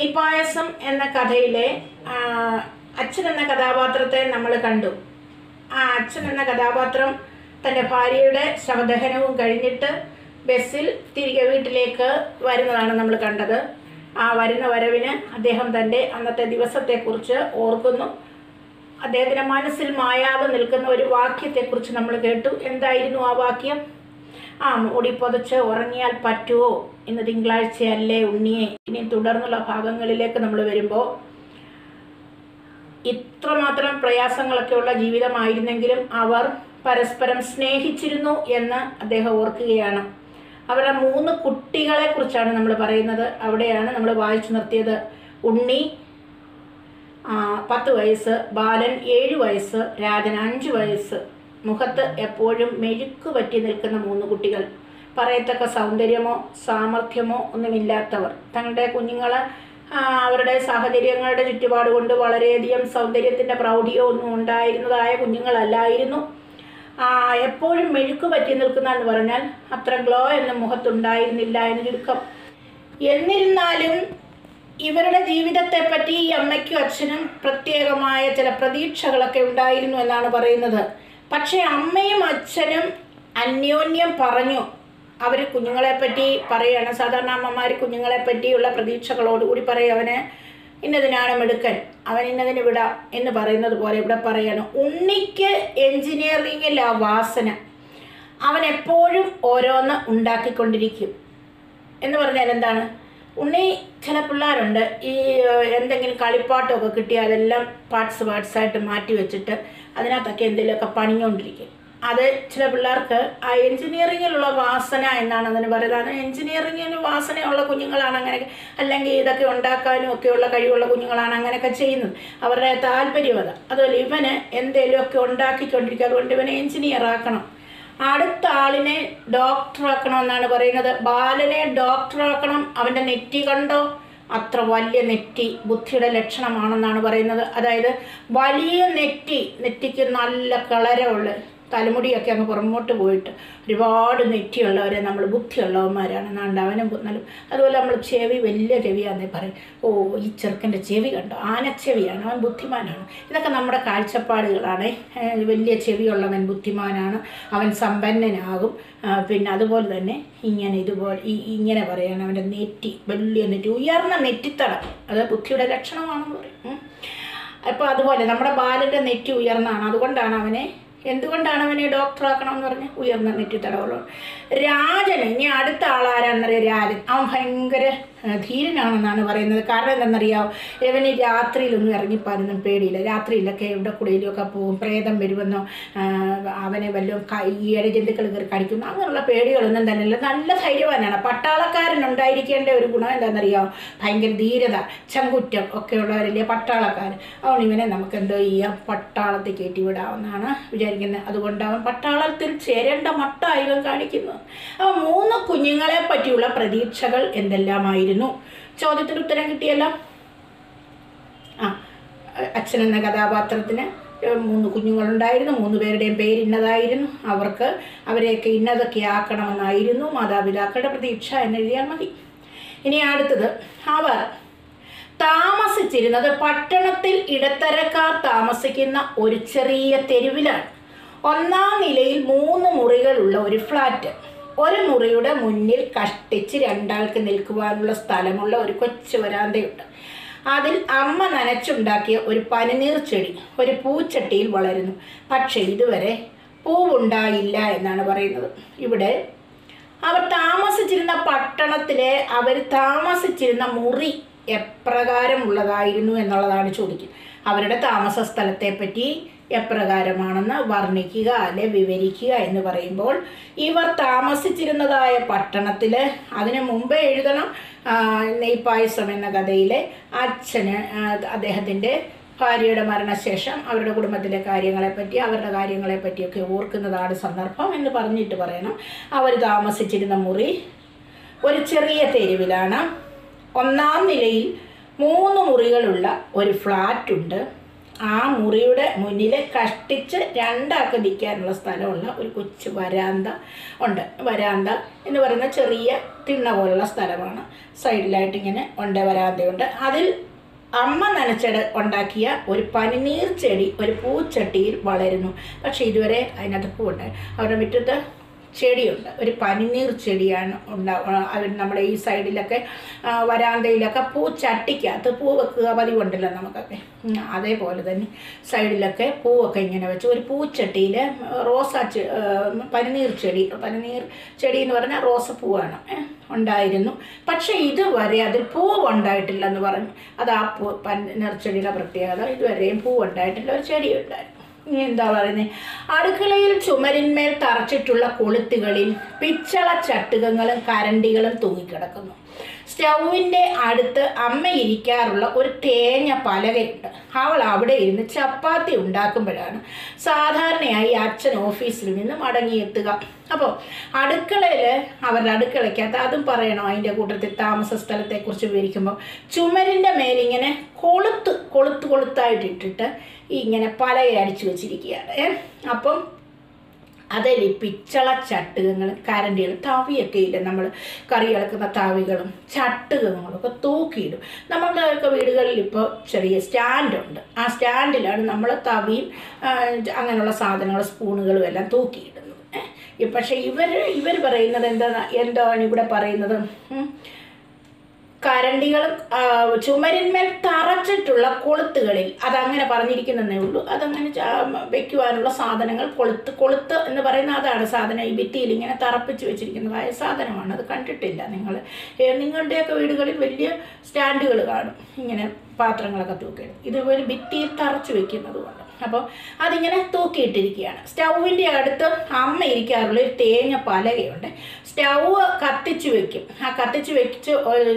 നെയ്പായസം എന്ന കഥയിലെ അച്ഛൻ എന്ന കഥാപാത്രത്തെ നമ്മൾ കണ്ടു. ആ അച്ഛൻ എന്ന കഥാപാത്രം തന്റെ ഭാര്യയുടെ ശവദഹനവും കഴിഞ്ഞിട്ട് ബസ്സിൽ തിരികെ വീട്ടിലേക്ക് വരുന്നതാണ് നമ്മൾ കണ്ടത്. ആ വരുന്ന വരവിന് അദ്ദേഹം തന്റെ അന്നത്തെ ദിവസത്തെക്കുറിച്ച് ഓർക്കുന്നു. അദ്ദേഹത്തിന്റെ മനസ്സിൽ മായാതെ നിൽക്കുന്ന ഒരു വാക്യത്തെക്കുറിച്ച് നമ്മൾ കേട്ടു. എന്തായിരുന്നു ആ വാക്യം? ആ മുടി പൊതച്ച് ഉറങ്ങിയാൽ പറ്റുമോ ഇന്ന് തിങ്കളാഴ്ചയല്ലേ ഉണ്ണിയെ. ഇനി തുടർന്നുള്ള ഭാഗങ്ങളിലേക്ക് നമ്മൾ വരുമ്പോൾ ഇത്രമാത്രം പ്രയാസങ്ങളൊക്കെയുള്ള ജീവിതമായിരുന്നെങ്കിലും അവർ പരസ്പരം സ്നേഹിച്ചിരുന്നു എന്ന് അദ്ദേഹം ഓർക്കുകയാണ്. അവരുടെ മൂന്ന് കുട്ടികളെ കുറിച്ചാണ് നമ്മൾ പറയുന്നത്. അവിടെയാണ് നമ്മൾ വായിച്ചു നിർത്തിയത്. ഉണ്ണി പത്ത് വയസ്സ് ബാലൻ ഏഴ് വയസ്സ് രാജൻ അഞ്ച് വയസ്സ്. മുഖത്ത് എപ്പോഴും മെഴുക്ക് പറ്റി നിൽക്കുന്ന മൂന്ന് കുട്ടികൾ. പറയത്തക്ക സൗന്ദര്യമോ സാമർഥ്യമോ ഒന്നുമില്ലാത്തവർ. തങ്ങളുടെ കുഞ്ഞുങ്ങൾ അവരുടെ സാഹചര്യങ്ങളുടെ ചുറ്റുപാട് കൊണ്ട് വളരെയധികം സൗന്ദര്യത്തിന്റെ പ്രൗഢിയോ ഒന്നും ഉണ്ടായിരുന്നതായ കുഞ്ഞുങ്ങളല്ലായിരുന്നു. എപ്പോഴും മെഴുക്ക് പറ്റി നിൽക്കുന്ന എന്ന് പറഞ്ഞാൽ അത്ര ഗ്ലോ എന്ന മുഖത്തുണ്ടായിരുന്നില്ല എന്ന് ചുരുക്കം. എന്നിരുന്നാലും ഇവരുടെ ജീവിതത്തെപ്പറ്റി ഈ അമ്മയ്ക്കും അച്ഛനും പ്രത്യേകമായ ചില പ്രതീക്ഷകളൊക്കെ ഉണ്ടായിരുന്നു എന്നാണ് പറയുന്നത്. പക്ഷേ അമ്മയും അച്ഛനും അന്യോന്യം പറഞ്ഞു അവർ കുഞ്ഞുങ്ങളെ പറ്റി പറയുകയാണ് സാധാരണ അമ്മമാർ കുഞ്ഞുങ്ങളെ പറ്റിയുള്ള പ്രതീക്ഷകളോടുകൂടി പറയും അവന് ഇന്നതിനാണ് മിടുക്കൻ അവൻ ഇന്നതിന് വിടാം എന്ന് പറയുന്നത് പോലെ ഇവിടെ പറയാണ്. ഉണ്ണിക്ക് എൻജിനീയറിങ്ങിൽ ആ വാസന അവൻ എപ്പോഴും ഓരോന്ന് ഉണ്ടാക്കിക്കൊണ്ടിരിക്കും. എന്ന് പറഞ്ഞാൽ എന്താണ്? ഉണ്ണി ചില പിള്ളേരുണ്ട്. ഈ എന്തെങ്കിലും കളിപ്പാട്ടമൊക്കെ കിട്ടി അതെല്ലാം പാർട്സ് പാർട്സായിട്ട് മാറ്റി വെച്ചിട്ട് അതിനകത്തൊക്കെ എന്തെങ്കിലുമൊക്കെ പണിഞ്ഞുകൊണ്ടിരിക്കും അത് ചില പിള്ളേർക്ക് ആ എൻജിനീയറിങ്ങിലുള്ള വാസന എന്നാണ് അതിന് പറയുന്നത് എൻജിനീയറിങ്ങിന് വാസനയുള്ള കുഞ്ഞുങ്ങളാണ് അങ്ങനെ അല്ലെങ്കിൽ ഇതൊക്കെ ഉണ്ടാക്കാനും ഒക്കെയുള്ള കഴിവുള്ള കുഞ്ഞുങ്ങളാണ് അങ്ങനെയൊക്കെ ചെയ്യുന്നത്. അവരുടെ താല്പര്യം അത്. അതുപോലെ ഇവന് എന്തെങ്കിലുമൊക്കെ ഉണ്ടാക്കിക്കൊണ്ടിരിക്കുക അതുകൊണ്ട് ഇവനെ എൻജിനീയർ ആക്കണം. അടുത്ത ആളിനെ ഡോക്ടറാക്കണമെന്നാണ് പറയുന്നത്. ബാലനെ ഡോക്ടറാക്കണം. അവന്റെ നെറ്റി കണ്ടോ? അത്ര വലിയ നെറ്റി ബുദ്ധിയുടെ ലക്ഷണമാണെന്നാണ് പറയുന്നത്. അതായത് വലിയ നെറ്റി നെറ്റിക്ക് നല്ല കളരമുള്ള തലമുടിയൊക്കെ അങ്ങ് പുറമോട്ട് പോയിട്ട് ഒരുപാട് നെറ്റിയുള്ളവരെ നമ്മൾ ബുദ്ധിയുള്ളവന്മാരാണ്. എന്നാണ്ട് അവനും നല്ല അതുപോലെ നമ്മൾ ചെവി വലിയ ചെവിയാന്നേ പറയും. ഓ ഈ ചെറുക്കന്റെ ചെവി കണ്ടോ? ആനച്ചെവിയാണ് അവൻ ബുദ്ധിമാനാണ്. ഇതൊക്കെ നമ്മുടെ കാഴ്ചപ്പാടുകളാണ്. വലിയ ചെവിയുള്ളവൻ ബുദ്ധിമാനാണ്. അവൻ സമ്പന്നനാകും. പിന്നെ അതുപോലെ തന്നെ ഇങ്ങനെ ഇതുപോലെ ഈ ഇങ്ങനെ പറയാണ് അവന്റെ നെറ്റി വലിയ നെറ്റി ഉയർന്ന നെറ്റിത്തടം. അത് ബുദ്ധിയുടെ ലക്ഷണമാണെന്ന് പറയും. അപ്പോൾ അതുപോലെ നമ്മുടെ ബാലന്റെ നെറ്റി ഉയർന്നാണ് അതുകൊണ്ടാണ് അവനെ എന്തുകൊണ്ടാണ് അവനെ ഡോക്ടറാക്കണം എന്ന് പറഞ്ഞ് ഉയർന്ന നെറ്റിത്തടവുള്ളൂ രാജന് ഇനി അടുത്ത ആളാരാണെന്നറിയാം രാജൻ. അവൻ ഭയങ്കര ധീരനാണെന്നാണ് പറയുന്നത്. കാരണം എന്താണെന്നറിയാമോ ഇവന് രാത്രിയിലൊന്നും ഇറങ്ങിപ്പാനൊന്നും പേടിയില്ല. രാത്രിയിലൊക്കെ എവിടെ കൂടെയിലൊക്കെ പോകും പ്രേതം വരുമെന്നോ അവനെ വല്ലതും ഈയിടെ ജന്തുക്കൾ കയറി കടിക്കുന്നു അങ്ങനെയുള്ള പേടികളൊന്നും തന്നെ ഇല്ല നല്ല ധൈര്യവാനാണ്. പട്ടാളക്കാരൻ ഉണ്ടായിരിക്കേണ്ട ഒരു ഗുണം എന്താണെന്നറിയാമോ ഭയങ്കര ധീരത ചങ്കുറ്റം ഒക്കെ ഉള്ളവരല്ലേ പട്ടാളക്കാരൻ അതുകൊണ്ട് ഇവനെ നമുക്ക് എന്തോ ചെയ്യാം പട്ടാളത്തിൽ കയറ്റി വിടാമെന്നാണ് വിചാരിക്കുന്നത്. അതുകൊണ്ട് അവൻ പട്ടാളത്തിൽ ചേരേണ്ട മട്ടായി ഇവൻ കാണിക്കുന്നത്. അപ്പോൾ മൂന്ന് കുഞ്ഞുങ്ങളെ പറ്റിയുള്ള പ്രതീക്ഷകൾ എന്തെല്ലാമായിരുന്നു? ചോദ്യത്തിന് ഉത്തരം കിട്ടിയല്ലോ? ആ അച്ഛൻ എന്ന കഥാപാത്രത്തിന് മൂന്ന് കുഞ്ഞുങ്ങളുണ്ടായിരുന്നു. മൂന്ന് പേരുടെയും പേര് ഇന്നതായിരുന്നു. അവർക്ക് അവരെയൊക്കെ ഇന്നതൊക്കെ ആക്കണമെന്നായിരുന്നു. മാതാപിതാക്കളുടെ പ്രതീക്ഷ എന്നെഴുതിയാൽ മതി. ഇനി അടുത്തത്. അവർ താമസിച്ചിരുന്നത് പട്ടണത്തിൽ ഇടത്തരക്കാർ താമസിക്കുന്ന ഒരു ചെറിയ തെരുവിലാണ്. ഒന്നാം നിലയിൽ മൂന്ന് മുറികളുള്ള ഒരു ഫ്ലാറ്റ്. ഒരു മുറിയുടെ മുന്നിൽ കഷ്ടിച്ച് രണ്ടാൾക്ക് നിൽക്കുവാനുള്ള സ്ഥലമുള്ള ഒരു കൊച്ചു വരാന്തയുണ്ട്. അതിൽ അമ്മ നനച്ചുണ്ടാക്കിയ ഒരു പനിനീർ ചെടി ഒരു പൂച്ചട്ടിയിൽ വളരുന്നു. പക്ഷേ ഇതുവരെ പൂവുണ്ടായില്ല എന്നാണ് പറയുന്നത്. ഇവിടെ അവർ താമസിച്ചിരുന്ന പട്ടണത്തിലെ അവർ താമസിച്ചിരുന്ന മുറി എപ്രകാരമുള്ളതായിരുന്നു എന്നുള്ളതാണ് ചോദിക്കുന്നത്. അവരുടെ താമസ സ്ഥലത്തെപ്പറ്റി എപ്രകാരമാണെന്ന് വർണിക്കുക അല്ലെ വിവരിക്കുക എന്ന് പറയുമ്പോൾ ഇവർ താമസിച്ചിരുന്നതായ പട്ടണത്തിൽ അതിന് മുമ്പേ എഴുതണം നെയ്പായസം എന്ന കഥയിലെ അച്ഛന് അദ്ദേഹത്തിന്റെ ഭാര്യയുടെ മരണശേഷം അവരുടെ കുടുംബത്തിലെ കാര്യങ്ങളെപ്പറ്റി അവരുടെ കാര്യങ്ങളെപ്പറ്റിയൊക്കെ ഓർക്കുന്നതാണ് സന്ദർഭം എന്ന് പറഞ്ഞിട്ട് പറയണം. അവർ താമസിച്ചിരുന്ന മുറി ഒരു ചെറിയ തെരുവിലാണ്. ഒന്നാം നിലയിൽ മൂന്ന് മുറികളുള്ള ഒരു ഫ്ലാറ്റ് ഉണ്ട് ആ മുറിയുടെ മുന്നിലെ കഷ്ടിച്ച് രണ്ടാൾക്ക് നിൽക്കാനുള്ള സ്ഥലമുള്ള ഒരു കൊച്ചു വരാന്ത ഉണ്ട്. വരാന്ത എന്ന് പറയുന്ന ചെറിയ തിണ്ണ പോലുള്ള സ്ഥലമാണ്. സൈഡിലായിട്ട് ഇങ്ങനെ ഉണ്ട് വരാന്തയുണ്ട്. അതിൽ അമ്മ നനച്ചട ഉണ്ടാക്കിയ ഒരു പനിനീർ ചെടി ഒരു പൂച്ചട്ടിയിൽ വളരുന്നു. പക്ഷേ ഇതുവരെ അതിനകത്ത് പൂവുണ്ട് അവരുടെ മുറ്റത്ത് ചെടിയുണ്ട്. ഒരു പനിനീർ ചെടിയാണ് ഉണ്ടാവുക അവർ നമ്മുടെ ഈ സൈഡിലൊക്കെ വരാന്തയിലൊക്കെ പൂ ചട്ടിക്കകത്ത് പൂ വെക്കുക പതിവുണ്ടല്ലോ നമുക്കൊക്കെ. അതേപോലെ തന്നെ സൈഡിലൊക്കെ പൂവൊക്കെ ഇങ്ങനെ വെച്ച് ഒരു പൂച്ചട്ടിയിൽ റോസാ പനിനീർ ചെടി പനിനീർ ചെടി എന്ന് പറഞ്ഞാൽ റോസപ്പൂവാണ് പൂവാണ്. ഉണ്ടായിരുന്നു. പക്ഷേ ഇതുവരെ അതിൽ പൂവ് ഉണ്ടായിട്ടില്ലെന്ന് പറഞ്ഞു. അത് ആ പൂ പനിനീർ ചെടിയുടെ പ്രത്യേകത ഇതുവരെയും പൂവ് ഉണ്ടായിട്ടില്ല ഒരു ചെടി ഉണ്ടായിരുന്നു എന്താ പറയുന്നത് അടുക്കളയിൽ ചുമരിന്മേൽ തറച്ചിട്ടുള്ള കൊളുത്തുകളിൽ പിച്ചള ചട്ടുകങ്ങളും കരണ്ടികളും തൂങ്ങിക്കിടക്കുന്നു. സ്റ്റൗവിന്റെ അടുത്ത് അമ്മ ഇരിക്കാറുള്ള ഒരു തേങ്ങ പലകയുണ്ട്. അവൾ അവിടെ ഇരുന്ന് ചപ്പാത്തി ഉണ്ടാക്കുമ്പോഴാണ് സാധാരണയായി അച്ഛൻ ഓഫീസിൽ നിന്ന് മടങ്ങിയെത്തുക അപ്പോൾ അടുക്കളയിൽ അവരുടെ അടുക്കളയ്ക്കകത്ത് അതും പറയണം? അതിന്റെ കൂട്ടത്തിൽ താമസ സ്ഥലത്തെക്കുറിച്ച് വിവരിക്കുമ്പോൾ ചുമരിന്റെ മേലിങ്ങനെ കൊളുത്ത് കൊളുത്ത് കൊളുത്തായിട്ടിട്ടിട്ട് ഇങ്ങനെ പലകയടിച്ചു വെച്ചിരിക്കുകയാണ്. അപ്പം അതിൽ പിച്ചള ചട്ടുകങ്ങൾ കരണ്ടികൾ തവിയൊക്കെ ഇല്ല നമ്മൾ കറി ഇളക്കുന്ന തവികളും ചട്ടുകങ്ങളൊക്കെ തൂക്കിയിടും. നമ്മളുടെയൊക്കെ വീടുകളിൽ ഇപ്പോൾ ചെറിയ സ്റ്റാൻഡുണ്ട്. ആ സ്റ്റാൻഡിലാണ് നമ്മൾ തവിയും അങ്ങനെയുള്ള സാധനങ്ങൾ സ്പൂണുകളും എല്ലാം തൂക്കിയിടുന്നത്. പക്ഷേ ഇവർ ഇവർ പറയുന്നത് എന്താ എന്താണ് ഇവിടെ പറയുന്നത്. കരണ്ടികളും ചുമരിന്മേൽ തറച്ചിട്ടുള്ള കൊളുത്തുകളിൽ. അതങ്ങനെ പറഞ്ഞിരിക്കുന്നതേ ഉള്ളൂ. അതങ്ങനെ വെക്കുവാനുള്ള സാധനങ്ങൾ കൊളുത്ത് കൊളുത്ത് എന്ന് പറയുന്ന അതാണ് സാധനം. ഈ ഭിത്തിയിൽ ഇങ്ങനെ തറപ്പിച്ച് വെച്ചിരിക്കുന്നതായ സാധനമാണ്. അത് കണ്ടിട്ടില്ല നിങ്ങൾ. നിങ്ങളുടെയൊക്കെ വീടുകളിൽ വലിയ സ്റ്റാൻഡുകൾ കാണും. ഇങ്ങനെ പാത്രങ്ങളൊക്കെ തൂക്കിയിടും ഇതുപോലെ ഭിത്തിയിൽ തറച്ച് വെക്കുന്നത് കൊണ്ട് അപ്പോൾ അതിങ്ങനെ തൂക്കിയിട്ടിരിക്കുകയാണ്. സ്റ്റൗവിന്റെ അടുത്ത് അമ്മ ഇരിക്കാറുള്ള ഒരു തേങ്ങ പലകയുണ്ട്. സ്റ്റൗവ് കത്തിച്ച് വെക്കും. ആ കത്തിച്ച് വെച്ച്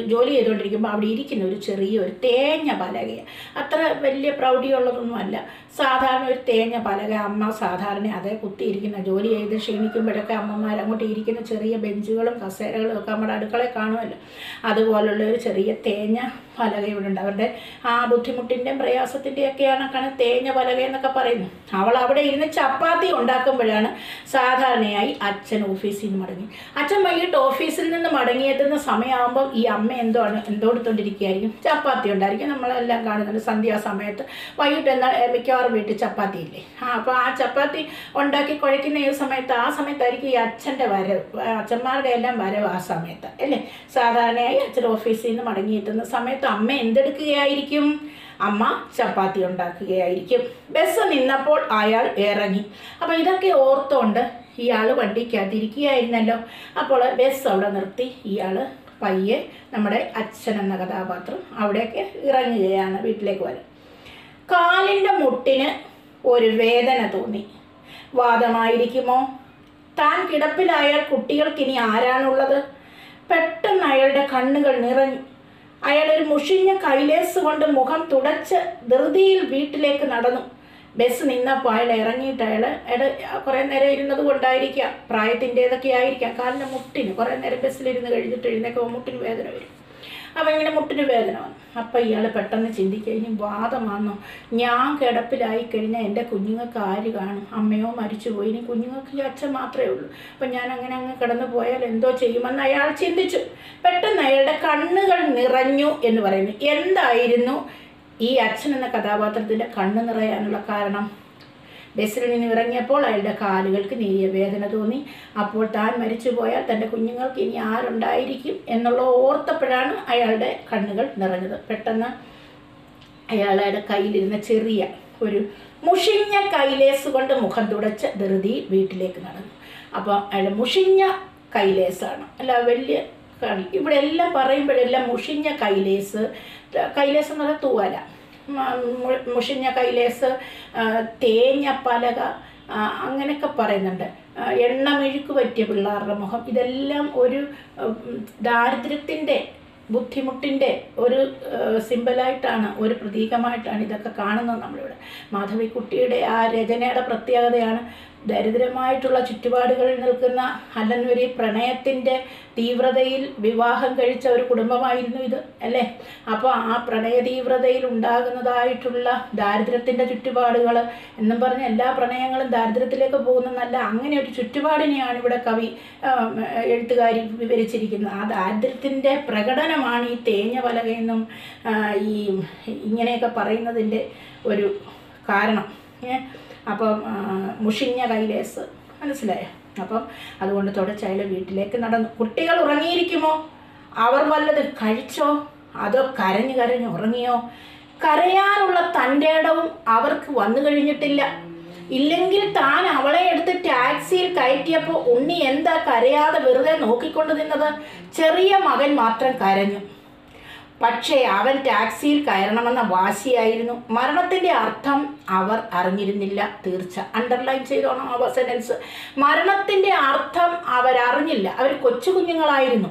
ജോലി ചെയ്തുകൊണ്ടിരിക്കുമ്പോൾ അവിടെ ഇരിക്കുന്ന ഒരു ചെറിയ ഒരു തേങ്ങ പലകയാണ്. അത്ര വലിയ പ്രൗഢിയുള്ളതൊന്നും അല്ല സാധാരണ ഒരു തേങ്ങ പലക അമ്മ സാധാരണ അതേ കുത്തിയിരിക്കുന്ന ജോലി ചെയ്ത് ക്ഷീണിക്കുമ്പോഴൊക്കെ അമ്മമാർ അങ്ങോട്ട് ഇരിക്കുന്ന ചെറിയ ബെഞ്ചുകളും കസേരകളും ഒക്കെ നമ്മുടെ അടുക്കളയിൽ കാണുമല്ലോ. അതുപോലുള്ള ഒരു ചെറിയ തേങ്ങ പലക ഇവിടെ ഉണ്ട്. അവരുടെ ആ ബുദ്ധിമുട്ടിന്റെയും പ്രയാസത്തിന്റെയും ഒക്കെയാണ് കണ തേങ്ങ പലക എന്നൊക്കെ പറയുന്നു അവൾ അവിടെ ഇരുന്ന് ചപ്പാത്തി ഉണ്ടാക്കുമ്പോഴാണ് സാധാരണയായി അച്ഛൻ ഓഫീസിൽ നിന്ന് മടങ്ങി. അച്ഛൻ വൈകിട്ട് ഓഫീസിൽ നിന്ന് മടങ്ങിയെത്തുന്ന സമയമാകുമ്പോൾ ഈ അമ്മ എന്തോ എന്തോ എടുത്തോണ്ടിരിക്കുകയായിരിക്കും ചപ്പാത്തി ഉണ്ടായിരിക്കും. നമ്മളെല്ലാം കാണുന്നുണ്ട് സന്ധ്യാസമയത്ത് വൈകിട്ട് എന്നാൽ ഏ, മിക്കവാറും വീട്ടിൽ ചപ്പാത്തി ഇല്ലേ? ആ അപ്പോൾ ആ ചപ്പാത്തി ഉണ്ടാക്കി കുഴയ്ക്കുന്ന ഈ സമയത്ത് ആ സമയത്തായിരിക്കും ഈ അച്ഛന്റെ വരവ് അച്ഛന്മാരുടെ എല്ലാം വരവ് ആ സമയത്ത് അല്ലേ? സാധാരണയായി അച്ഛൻ ഓഫീസിൽ നിന്ന് മടങ്ങിയെത്തുന്ന സമയത്ത് അമ്മ എന്തെടുക്കുകയായിരിക്കും? അമ്മ ചപ്പാത്തി ഉണ്ടാക്കുകയായിരിക്കും. ബസ് നിന്നപ്പോൾ അയാൾ ഇറങ്ങി. അപ്പോൾ ഇതൊക്കെ ഓർത്തുകൊണ്ട് ഇയാൾ വണ്ടിക്കകത്തിരിക്കുകയായിരുന്നല്ലോ. അപ്പോൾ ബസ് അവിടെ നിർത്തി. ഇയാൾ പയ്യെ നമ്മുടെ അച്ഛൻ എന്ന കഥാപാത്രം അവിടെയൊക്കെ ഇറങ്ങുകയാണ് വീട്ടിലേക്ക് വരാൻ. കാലിന്റെ മുട്ടിന് ഒരു വേദന തോന്നി. വാദമായിരിക്കുമോ? താൻ കിടപ്പിലായാൽ കുട്ടികൾക്കിനി ആരാണുള്ളത്? പെട്ടെന്ന് അയാളുടെ കണ്ണുകൾ നിറഞ്ഞു. അയാൾ ഒരു മുഷിഞ്ഞ കൈലേസ് കൊണ്ട് മുഖം തുടച്ച് ധൃതിയിൽ വീട്ടിലേക്ക് നടന്നു. ബസ് നിന്നപ്പോൾ അയാൾ ഇറങ്ങിയിട്ട് അയാൾ അയാൾ കുറേ നേരം ഇരുന്നത് കൊണ്ടായിരിക്കാം പ്രായത്തിന്റേതൊക്കെ ആയിരിക്കാം. കാലിന്റെ മുട്ടിന് കുറേ നേരം ബസ്സിലിരുന്ന് കഴിഞ്ഞിട്ട് എഴുന്നേക്കുമ്പോൾ മുട്ടിന് വേദന വരും. അപ്പം ഇങ്ങനെ മുട്ടിന് വേദന വന്നു. അപ്പം ഇയാൾ പെട്ടെന്ന് ചിന്തിക്കഴിഞ്ഞ് വാദം ഞാൻ കിടപ്പിലായി കഴിഞ്ഞാൽ എന്റെ കുഞ്ഞുങ്ങൾക്ക് ആര് കാണും? അമ്മയോ മരിച്ചു പോയി ഇനി കുഞ്ഞുങ്ങൾക്ക് ഈ അച്ഛൻ മാത്രമേ ഉള്ളൂ. അപ്പം ഞാൻ അങ്ങനെ അങ്ങ് കിടന്നു പോയാൽ എന്തോ ചെയ്യുമെന്ന് അയാൾ ചിന്തിച്ചു. പെട്ടെന്ന് അയാളുടെ കണ്ണുകൾ നിറഞ്ഞു എന്ന് പറയുന്നു. എന്തായിരുന്നു ഈ അച്ഛൻ എന്ന കഥാപാത്രത്തിന്റെ കണ്ണ് നിറയാനുള്ള കാരണം? ബസ്സിൽ നിന്ന് ഇറങ്ങിയപ്പോൾ അയാളുടെ കാലുകൾക്ക് നേരിയ വേദന തോന്നി. അപ്പോൾ താൻ മരിച്ചു പോയാൽ തന്റെ കുഞ്ഞുങ്ങൾക്ക് ഇനി ആരുണ്ടായിരിക്കും എന്നുള്ള ഓർത്തപ്പോഴാണ് അയാളുടെ കണ്ണുകൾ നിറഞ്ഞത്. പെട്ടെന്ന് അയാളുടെ കയ്യിലിരുന്ന ചെറിയ ഒരു മുഷിഞ്ഞ കൈലേസ് കൊണ്ട് മുഖം തുടച്ച് ധൃതി വീട്ടിലേക്ക് നടന്നു. അപ്പോൾ അയാളുടെ മുഷിഞ്ഞ കൈലേസാണ്. അല്ല വലിയ ഇവിടെ എല്ലാം പറയുമ്പോഴെല്ലാം മുഷിഞ്ഞ കൈലേസ് കൈലേസ് എന്ന് പറഞ്ഞാൽ തൂവല. മുഷിഞ്ഞ കൈലേസ് തേഞ്ഞ പലക അങ്ങനെയൊക്കെ പറയുന്നുണ്ട്. എണ്ണ എണ്ണമെഴുക്ക് പറ്റിയ പിള്ളേരുടെ മുഖം. ഇതെല്ലാം ഒരു ദാരിദ്ര്യത്തിന്റെ ബുദ്ധിമുട്ടിന്റെ ഒരു സിമ്പലായിട്ടാണ് ഒരു പ്രതീകമായിട്ടാണ് ഇതൊക്കെ കാണുന്നത് നമ്മളിവിടെ. മാധവിക്കുട്ടിയുടെ ആ രചനയുടെ പ്രത്യേകതയാണ് ദരിദ്രമായിട്ടുള്ള ചുറ്റുപാടുകളിൽ നിൽക്കുന്ന അല്ലെന്നൊരു പ്രണയത്തിന്റെ തീവ്രതയിൽ വിവാഹം കഴിച്ച ഒരു കുടുംബമായിരുന്നു ഇത് അല്ലേ? അപ്പോൾ ആ പ്രണയ തീവ്രതയിൽ ഉണ്ടാകുന്നതായിട്ടുള്ള ദാരിദ്ര്യത്തിന്റെ ചുറ്റുപാടുകൾ എന്നും പറഞ്ഞ് എല്ലാ പ്രണയങ്ങളും ദാരിദ്ര്യത്തിലേക്ക് പോകുന്നതല്ല അങ്ങനെ ഒരു ചുറ്റുപാടിനെയാണ് ഇവിടെ കവി എഴുത്തുകാരി വിവരിച്ചിരിക്കുന്നത്. ആ ദാരിദ്ര്യത്തിന്റെ പ്രകടനമാണ് ഈ തേഞ്ഞ പലകയെന്നും ഈ ഇങ്ങനെയൊക്കെ പറയുന്നതിന്റെ ഒരു കാരണം. ഏ? അപ്പം മുഷിഞ്ഞ കൈലേസ് മനസ്സിലായോ? അപ്പം അതുകൊണ്ട് തുടച്ചയാൾ വീട്ടിലേക്ക് നടന്നു. കുട്ടികൾ ഉറങ്ങിയിരിക്കുമോ? അവർ വല്ലത് കഴിച്ചോ? അതോ കരഞ്ഞു കരഞ്ഞു ഉറങ്ങിയോ? കരയാനുള്ള തന്റെ ഇടവും അവർക്ക് വന്നു കഴിഞ്ഞിട്ടില്ല. ഇല്ലെങ്കിൽ താൻ അവളെ എടുത്ത് ടാക്സിയിൽ കയറ്റിയപ്പോൾ ഉണ്ണി എന്താ കരയാതെ വെറുതെ നോക്കിക്കൊണ്ട് നിന്നത്? ചെറിയ മകൻ മാത്രം കരഞ്ഞു. പക്ഷേ അവൻ ടാക്സിയിൽ കയറണമെന്ന വാശിയായിരുന്നു. മരണത്തിന്റെ അർത്ഥം അവർ അറിഞ്ഞിരുന്നില്ല. തീർച്ച. അണ്ടർലൈൻ ചെയ്തോണം ആ സെന്റൻസ് മരണത്തിന്റെ അർത്ഥം അവരറിഞ്ഞില്ല അവർ കൊച്ചു കുഞ്ഞുങ്ങളായിരുന്നു.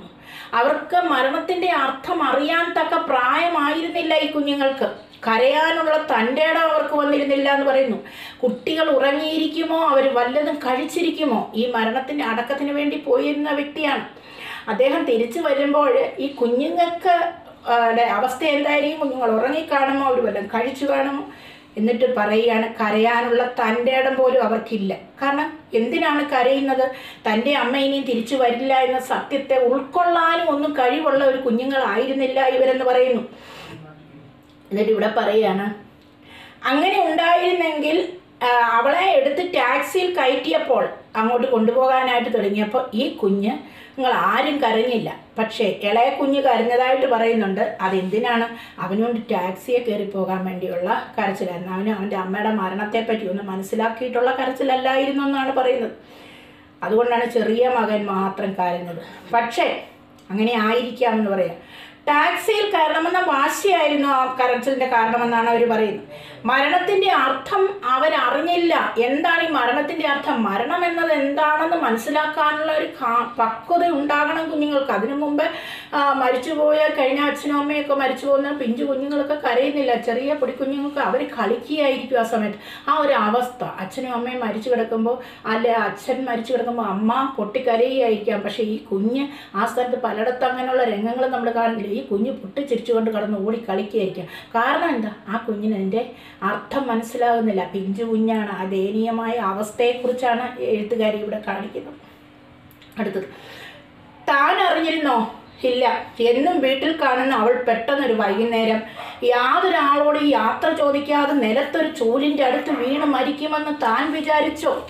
അവർക്ക് മരണത്തിന്റെ അർത്ഥം അറിയാൻ തക്ക പ്രായമായിരുന്നില്ല ഈ കുഞ്ഞുങ്ങൾക്ക്. കരയാനുള്ള തന്റെ അവർക്ക് വന്നിരുന്നില്ല എന്ന് പറയുന്നു. കുട്ടികൾ ഉറങ്ങിയിരിക്കുമോ? അവർ വല്ലതും കഴിച്ചിരിക്കുമോ? ഈ മരണത്തിന്റെ അടക്കത്തിന് വേണ്ടി പോയിരുന്ന വ്യക്തിയാണ്. അദ്ദേഹം തിരിച്ചു വരുമ്പോൾ ഈ കുഞ്ഞുങ്ങൾക്ക് അവസ്ഥ എന്തായിരിക്കും? കുഞ്ഞുങ്ങൾ ഉറങ്ങിക്കാണുമോ? അവർ വല്ലതും കഴിച്ചു കാണുമോ? എന്നിട്ട് പറയുകയാണ് കരയാനുള്ള തന്റെ ഇടം പോലും അവർക്കില്ല. കാരണം എന്തിനാണ് കരയുന്നത്? തന്റെ അമ്മ ഇനിയും തിരിച്ചു വരില്ല എന്ന സത്യത്തെ ഉൾക്കൊള്ളാനും ഒന്നും കഴിവുള്ള ഒരു കുഞ്ഞുങ്ങളായിരുന്നില്ല ഇവരെന്ന് പറയുന്നു. എന്നിട്ട് ഇവിടെ പറയാണ് അങ്ങനെ ഉണ്ടായിരുന്നെങ്കിൽ അവളെ എടുത്ത് ടാക്സിയിൽ കയറ്റിയപ്പോൾ അങ്ങോട്ട് കൊണ്ടുപോകാനായിട്ട് തുടങ്ങിയപ്പോൾ ഈ കുഞ്ഞ് നിങ്ങൾ ആരും കരഞ്ഞില്ല. പക്ഷേ ഇളയ കുഞ്ഞ് കരഞ്ഞതായിട്ട് പറയുന്നുണ്ട്. അതെന്തിനാണ്? അവനോണ്ട് ടാക്സിയെ കയറി പോകാൻ വേണ്ടിയുള്ള കരച്ചിലായിരുന്നു അവന് അവന്റെ അമ്മയുടെ മരണത്തെപ്പറ്റി ഒന്ന് മനസ്സിലാക്കിയിട്ടുള്ള കരച്ചിലല്ലായിരുന്നു എന്നാണ് പറയുന്നത്. അതുകൊണ്ടാണ് ചെറിയ മകൻ മാത്രം കരഞ്ഞത്. പക്ഷേ അങ്ങനെ ആയിരിക്കാമെന്ന് പറയാം. ടാക്സിയിൽ കയറണമെന്ന വാശിയായിരുന്നു ആ കരച്ചിലിന്റെ കാരണമെന്നാണ് അവർ പറയുന്നത്. മരണത്തിന്റെ അർത്ഥം അവരറിഞ്ഞില്ല. എന്താണ് ഈ മരണത്തിന്റെ അർത്ഥം? മരണം എന്നത് എന്താണെന്ന് മനസ്സിലാക്കാനുള്ള ഒരു പക്വത ഉണ്ടാകണം കുഞ്ഞുങ്ങൾക്ക്. അതിനു മുമ്പ് മരിച്ചുപോയ കഴിഞ്ഞ അച്ഛനും അമ്മയൊക്കെ മരിച്ചു പോകുന്ന പിഞ്ചു കുഞ്ഞുങ്ങളൊക്കെ കരയുന്നില്ല. ചെറിയ പൊടിക്കുഞ്ഞുങ്ങൾക്ക് അവർ കളിക്കുകയായിരിക്കും ആ സമയത്ത്. ആ ഒരു അവസ്ഥ. അച്ഛനും അമ്മയും മരിച്ചു കിടക്കുമ്പോൾ അല്ലെ അച്ഛൻ മരിച്ചു കിടക്കുമ്പോൾ അമ്മ പൊട്ടിക്കരയുകയായിരിക്കാം. പക്ഷേ ഈ കുഞ്ഞ് ആ സ്ഥലത്ത് പലയിടത്തും അങ്ങനെയുള്ള രംഗങ്ങൾ നമ്മൾ കാണുന്നില്ല. ഈ കുഞ്ഞ് പൊട്ടിച്ചിരിച്ചുകൊണ്ട് കടന്ന് ഓടി കളിക്കുകയായിരിക്കാം. കാരണം എന്താ? ആ കുഞ്ഞിന് അതിന്റെ അർത്ഥം മനസ്സിലാകുന്നില്ല. പിഞ്ചു കുഞ്ഞാണ്. ആ ദയനീയമായ അവസ്ഥയെക്കുറിച്ചാണ് എഴുത്തുകാരി ഇവിടെ കാണിക്കുന്നത്. അടുത്തത്. താൻ അറിഞ്ഞിരുന്നോ? ഇല്ല. എന്നും വീട്ടിൽ കാണുന്ന അവൾ പെട്ടെന്നൊരു വൈകുന്നേരം യാതൊരാളോട് യാത്ര ചോദിക്കാതെ നിലത്തൊരു ചൂലിന്റെ അടുത്ത് വീണ് മരിക്കുമെന്ന് താൻ വിചാരിച്ചോ?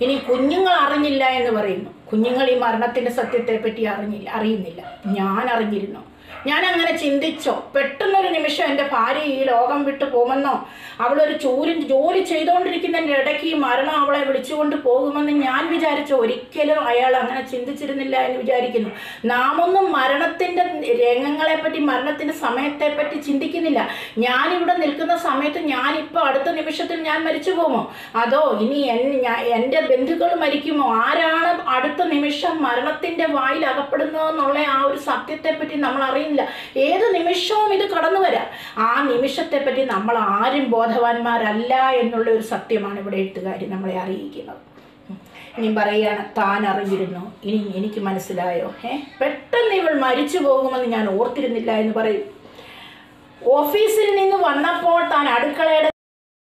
ഇനി കുഞ്ഞുങ്ങൾ അറിഞ്ഞില്ല എന്ന് പറയുന്നു. കുഞ്ഞുങ്ങൾ ഈ മരണത്തിന്റെ സത്യത്തെപ്പറ്റി അറിഞ്ഞില്ല അറിയുന്നില്ല. ഞാൻ അറിഞ്ഞിരുന്നു? ഞാൻ അങ്ങനെ ചിന്തിച്ചോ പെട്ടെന്നൊരു നിമിഷം എന്റെ ഭാര്യ ഈ ലോകം വിട്ടു പോകുമെന്നോ? അവളൊരു ചൂരി ജോലി ചെയ്തുകൊണ്ടിരിക്കുന്നതിന്റെ ഇടയ്ക്ക് ഈ മരണം അവളെ വിളിച്ചുകൊണ്ട് പോകുമെന്ന് ഞാൻ വിചാരിച്ചു ഒരിക്കലും അയാൾ അങ്ങനെ ചിന്തിച്ചിരുന്നില്ല എന്ന് വിചാരിക്കുന്നു. നാമൊന്നും മരണത്തിന്റെ രംഗങ്ങളെപ്പറ്റി മരണത്തിന്റെ സമയത്തെപ്പറ്റി ചിന്തിക്കുന്നില്ല. ഞാനിവിടെ നിൽക്കുന്ന സമയത്ത് ഞാനിപ്പോൾ അടുത്ത നിമിഷത്തിൽ ഞാൻ മരിച്ചു പോകുമോ? അതോ ഇനി എന്റെ ബന്ധുക്കൾ മരിക്കുമോ? ആരാണ് അടുത്ത നിമിഷം മരണത്തിന്റെ വായിൽ അകപ്പെടുന്നതെന്നുള്ള ആ ഒരു സത്യത്തെപ്പറ്റി നമ്മൾ അറിയില്ല ഏത് നിമിഷവും ഇത് കടന്നു വരാം. ആ നിമിഷത്തെ പറ്റി നമ്മൾ ആരും ബോധവാന്മാരല്ല എന്നുള്ള ഒരു സത്യമാണ് ഇവിടെ എഴുത്തുകാരി നമ്മളെ അറിയിക്കുന്നത്. ഇനി പറയുകയാണ് താൻ അറിഞ്ഞിരുന്നു? ഇനി എനിക്ക് മനസ്സിലായോ? ഏ പെട്ടെന്ന് ഇവൾ മരിച്ചു പോകുമെന്ന് ഞാൻ ഓർത്തിരുന്നില്ല എന്ന് പറയും. ഓഫീസിൽ നിന്ന് വന്നപ്പോൾ താൻ അടുക്കളയുടെ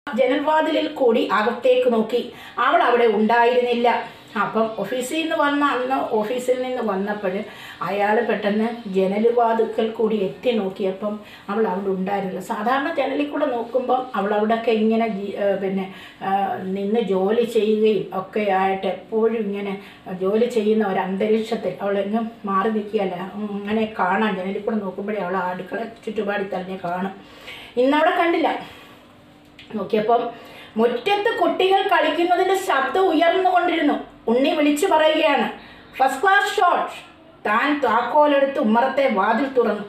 ജനൽവാതിലിൽ കൂടി അകത്തേക്ക് നോക്കി. അവൾ അവിടെ ഉണ്ടായിരുന്നില്ല. അപ്പം ഓഫീസിൽ നിന്ന് വന്ന അന്ന് ഓഫീസിൽ നിന്ന് വന്നപ്പോൾ അയാൾ പെട്ടെന്ന് ജനലുവാതുക്കൽ കൂടി എത്തി നോക്കിയപ്പം അവൾ അവിടെ ഉണ്ടായിരുന്നില്ല. സാധാരണ ജനലിൽ കൂടെ നോക്കുമ്പം അവൾ അവിടെയൊക്കെ ഇങ്ങനെ പിന്നെ നിന്ന് ജോലി ചെയ്യുകയും ഒക്കെ ആയിട്ട് എപ്പോഴും ഇങ്ങനെ ജോലി ചെയ്യുന്ന ഒരു അന്തരീക്ഷത്തിൽ അവളെങ്ങും മാറി നിൽക്കുകയല്ല. അങ്ങനെ കാണാൻ ജനലിൽ കൂടെ നോക്കുമ്പോഴേ അവൾ അടുക്കള ചുറ്റുപാടി തന്നെ കാണും. ഇന്നവിടെ കണ്ടില്ല. നോക്കിയപ്പം മുറ്റത്ത് കുട്ടികൾ കളിക്കുന്നതിന്റെ ശബ്ദം ഉയർന്നുകൊണ്ടിരുന്നു. ഉണ്ണി വിളിച്ചു പറയുകയാണ്. ഫസ്റ്റ് ക്ലാസ് ഷോട്ട് താൻ താക്കോലെടുത്ത് ഉമ്മറത്തെ വാതിൽ തുറന്നു.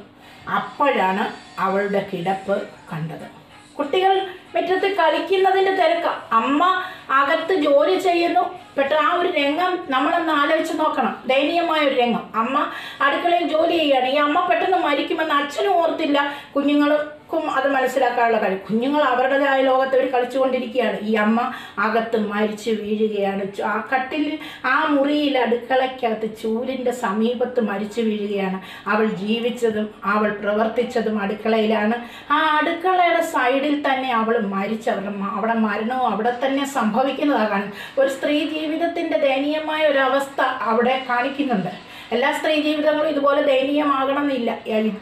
അപ്പോഴാണ് അവളുടെ കിടപ്പ് കണ്ടത്. കുട്ടികൾ മുറ്റത്ത് കളിക്കുന്നതിന്റെ തിരക്ക്. അമ്മ അകത്ത് ജോലി ചെയ്യുന്നു. പെട്ടെന്ന് ആ ഒരു രംഗം നമ്മളൊന്ന് ആലോചിച്ച് നോക്കണം. ദയനീയമായ ഒരു രംഗം. അമ്മ അടുക്കളയിൽ ജോലി ചെയ്യുകയാണ്. ഈ അമ്മ പെട്ടെന്ന് മരിക്കുമെന്ന് അച്ഛനും ഓർത്തില്ല. കുഞ്ഞുങ്ങളും ആർക്കും അത് മനസ്സിലാക്കാനുള്ള കഴിവ്. കുഞ്ഞുങ്ങൾ അവരുടേതായ ലോകത്ത് അവർ കളിച്ചുകൊണ്ടിരിക്കുകയാണ്. ഈ അമ്മ അകത്ത് മരിച്ചു വീഴുകയാണ്. ആ കട്ടിൽ ആ മുറിയിൽ അടുക്കളയ്ക്കകത്ത് ചൂലിന്റെ സമീപത്ത് മരിച്ചു വീഴുകയാണ്. അവൾ ജീവിച്ചതും അവൾ പ്രവർത്തിച്ചതും അടുക്കളയിലാണ്. ആ അടുക്കളയുടെ സൈഡിൽ തന്നെ അവൾ മരിച്ചു അവരുടെ അവിടെ മരണവും അവിടെ തന്നെ സംഭവിക്കുന്നതാണ് ഒരു സ്ത്രീ ജീവിതത്തിന്റെ ദയനീയമായ ഒരവസ്ഥ അവിടെ കാണിക്കുന്നുണ്ട്. എല്ലാ സ്ത്രീ ജീവിതങ്ങളും ഇതുപോലെ ദയനീയമാകണമെന്നില്ല.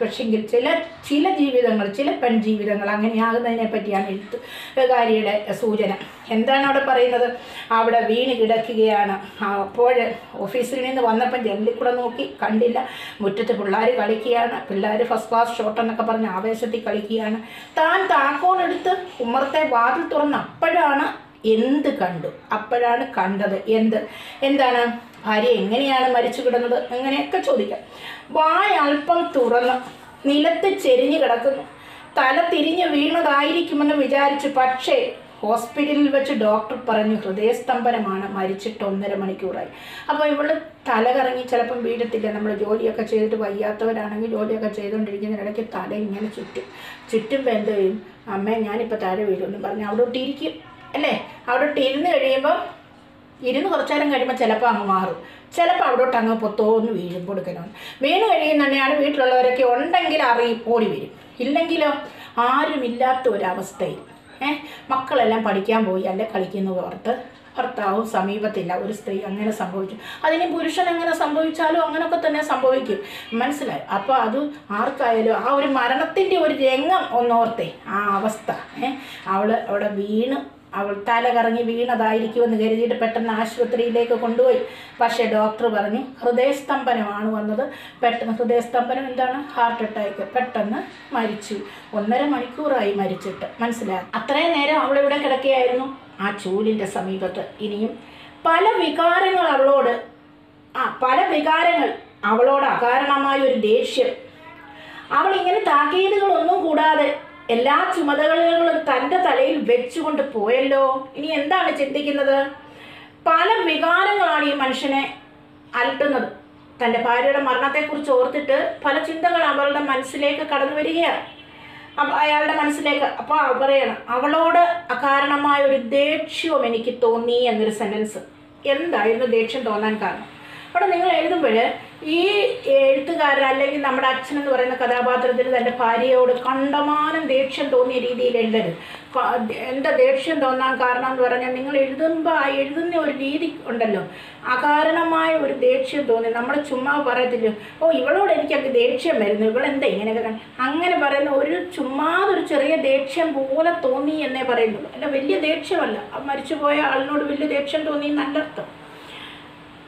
പക്ഷെങ്കിൽ ചില ചില ജീവിതങ്ങൾ ചില പെൺജീവിതങ്ങൾ അങ്ങനെയാകുന്നതിനെ പറ്റിയാണ് എഴുത്തുകാരിയുടെ സൂചന. എന്താണ് അവിടെ പറയുന്നത്? അവിടെ വീണ് കിടക്കുകയാണ്. അപ്പോൾ ഓഫീസിൽ നിന്ന് വന്നപ്പം ജനലിൽ കൂടെ നോക്കി കണ്ടില്ല. മുറ്റത്ത് പിള്ളേർ കളിക്കുകയാണ്. പിള്ളേർ ഫസ്റ്റ് ക്ലാസ് ഷോട്ട് എന്നൊക്കെ പറഞ്ഞ് ആവേശത്തിൽ കളിക്കുകയാണ്. താൻ താക്കോലെടുത്ത് ഉമ്മറത്തെ വാതിൽ തുറന്ന് അപ്പോഴാണ് എന്ത് കണ്ടു. അപ്പോഴാണ് കണ്ടത്. എന്ത്? എന്താണ്? ഭാര്യ എങ്ങനെയാണ് മരിച്ചു കിടന്നത്? അങ്ങനെയൊക്കെ ചോദിക്കാം. വായ അല്പം തുറന്ന് നിലത്ത് ചെരിഞ്ഞു കിടക്കുന്നു. തല തിരിഞ്ഞ് വീണതായിരിക്കുമെന്ന് വിചാരിച്ചു. പക്ഷേ ഹോസ്പിറ്റലിൽ വെച്ച് ഡോക്ടർ പറഞ്ഞു ഹൃദയസ്തംഭനമാണ്. മരിച്ചിട്ട് ഒന്നര മണിക്കൂറായി. അപ്പോൾ ഇവൾ തല കറങ്ങി ചിലപ്പം വീഴത്തില്ല. നമ്മൾ ജോലിയൊക്കെ ചെയ്തിട്ട് വയ്യാത്തവരാണെങ്കിൽ ജോലിയൊക്കെ ചെയ്തുകൊണ്ടിരിക്കുന്നതിനിടയ്ക്ക് തല ഇങ്ങനെ ചുറ്റും ചുറ്റുമ്പോൾ എന്ത് ചെയ്യും അമ്മേ ഞാനിപ്പോൾ താഴെ വീഴുമെന്ന് പറഞ്ഞ് അവിടെ ഇരിക്കും. അല്ലേ? അവിടെ ഇരുന്ന് കഴിയുമ്പോൾ ഇരുന്ന് കുറച്ചു നേരം കഴിയുമ്പോൾ ചിലപ്പോൾ അങ്ങ് മാറും. ചിലപ്പോൾ അവിടോട്ട് അങ്ങ് പൊത്തോന്ന് വീഴും കൊടുക്കണം വീണ് കഴിയുന്നുണ്ടെങ്കിൽ വീട്ടിലുള്ളവരൊക്കെ ഉണ്ടെങ്കിൽ അറിയും ഓടി വരും. ഇല്ലെങ്കിലോ ആരുമില്ലാത്ത ഒരവസ്ഥയിൽ. ഏഹ് മക്കളെല്ലാം പഠിക്കാൻ പോയി അല്ലെ കളിക്കുന്നു ഓർത്ത് ഭർത്താവും സമീപത്തില്ല. ഒരു സ്ത്രീ അങ്ങനെ സംഭവിച്ചു. അതിന് പുരുഷൻ എങ്ങനെ സംഭവിച്ചാലും അങ്ങനെയൊക്കെ തന്നെ സംഭവിക്കും. മനസ്സിലായി? അപ്പോൾ അത് ആർക്കായാലും ആ ഒരു മരണത്തിന്റെ ഒരു രംഗം ഒന്നോർത്തേ. ആ അവസ്ഥ. ഏഹ് അവൾ അവിടെ വീണ് അവൾ തല കറങ്ങി വീണതായിരിക്കുമെന്ന് കരുതിയിട്ട് പെട്ടെന്ന് ആശുപത്രിയിലേക്ക് കൊണ്ടുപോയി. പക്ഷേ ഡോക്ടർ പറഞ്ഞു ഹൃദയസ്തംഭനമാണ് വന്നത്. പെട്ടെന്ന് ഹൃദയസ്തംഭനം എന്താണ്? Heart attack. പെട്ടെന്ന് മരിച്ചു. ഒന്നര മണിക്കൂറായി മരിച്ചിട്ട്. മനസ്സിലായി അത്രയും നേരം അവളിവിടെ കിടക്കുകയായിരുന്നു? ആ ചൂലിന്റെ സമീപത്ത്. ഇനിയും പല വികാരങ്ങൾ അവളോട് ആ പല വികാരങ്ങൾ അവളോട് അകാരണമായ ഒരു ദേഷ്യം. അവൾ ഇങ്ങനെ താക്കീതുകളൊന്നും കൂടാതെ എല്ലാ ചുമതലകളും തന്റെ തലയിൽ വെച്ചുകൊണ്ട് പോയല്ലോ. ഇനി എന്താണ് ചിന്തിക്കുന്നത്? പല വികാരങ്ങളാണ് ഈ മനുഷ്യനെ അലട്ടുന്നത്. തന്റെ ഭാര്യയുടെ മരണത്തെക്കുറിച്ച് ഓർത്തിട്ട് പല ചിന്തകൾ അവളുടെ മനസ്സിലേക്ക് കടന്നു വരികയാണ്. അയാളുടെ മനസ്സിലേക്ക് അപ്പോൾ പറയണം അവളോട് അകാരണമായ ഒരു ദേഷ്യവും എനിക്ക് തോന്നി എന്നൊരു സെന്റൻസ് എന്തായിരുന്നു ദേഷ്യം തോന്നാൻ കാരണം? അവിടെ നിങ്ങൾ എഴുതുമ്പോൾ ഈ എഴുത്തുകാരൻ അല്ലെങ്കിൽ നമ്മുടെ അച്ഛൻ എന്ന് പറയുന്ന കഥാപാത്രത്തിന് തന്റെ ഭാര്യയോട് കണ്ടമാനം ദേഷ്യം തോന്നിയ രീതിയിൽ എഴുതരുത്. എന്താ ദേഷ്യം തോന്നാൻ കാരണം എന്ന് പറഞ്ഞാൽ നിങ്ങൾ എഴുതുമ്പോൾ ആ എഴുതുന്ന ഒരു രീതി ഉണ്ടല്ലോ. അകാരണമായ ഒരു ദേഷ്യം തോന്നി. നമ്മൾ ചുമ്മാ പറയത്തില്ല ഓ ഇവളോട് എനിക്കൊക്കെ ദേഷ്യം വരുന്നു. ഇവളെന്താ ഇങ്ങനെയൊക്കെ കാണി-" അങ്ങനെ പറയുന്ന ഒരു ചുമ്മാതൊരു ചെറിയ ദേഷ്യം പോലെ തോന്നി എന്നേ പറയുന്നുള്ളൂ. അല്ല വലിയ ദേഷ്യമല്ല. മരിച്ചുപോയ ആളിനോട് വലിയ ദേഷ്യം തോന്നി എന്നല്ലർത്ഥം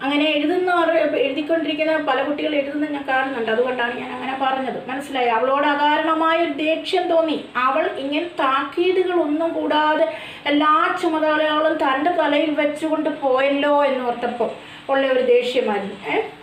അങ്ങനെ എഴുതുന്ന എഴുതിക്കൊണ്ടിരിക്കുന്ന പല കുട്ടികൾ എഴുതുന്ന ഞാൻ കാണുന്നുണ്ട്. അതുകൊണ്ടാണ് ഞാൻ അങ്ങനെ പറഞ്ഞത്. മനസ്സിലായി? അവളോട് അകാരണമായ ഒരു ദേഷ്യം തോന്നി. അവൾ ഇങ്ങനെ താക്കീതുകളൊന്നും കൂടാതെ എല്ലാ ചുമതലകളും തന്റെ തലയിൽ വെച്ചുകൊണ്ട് പോയല്ലോ എന്ന് ഓർത്തപ്പോൾ ഉള്ള ഒരു ദേഷ്യമായിരുന്നു?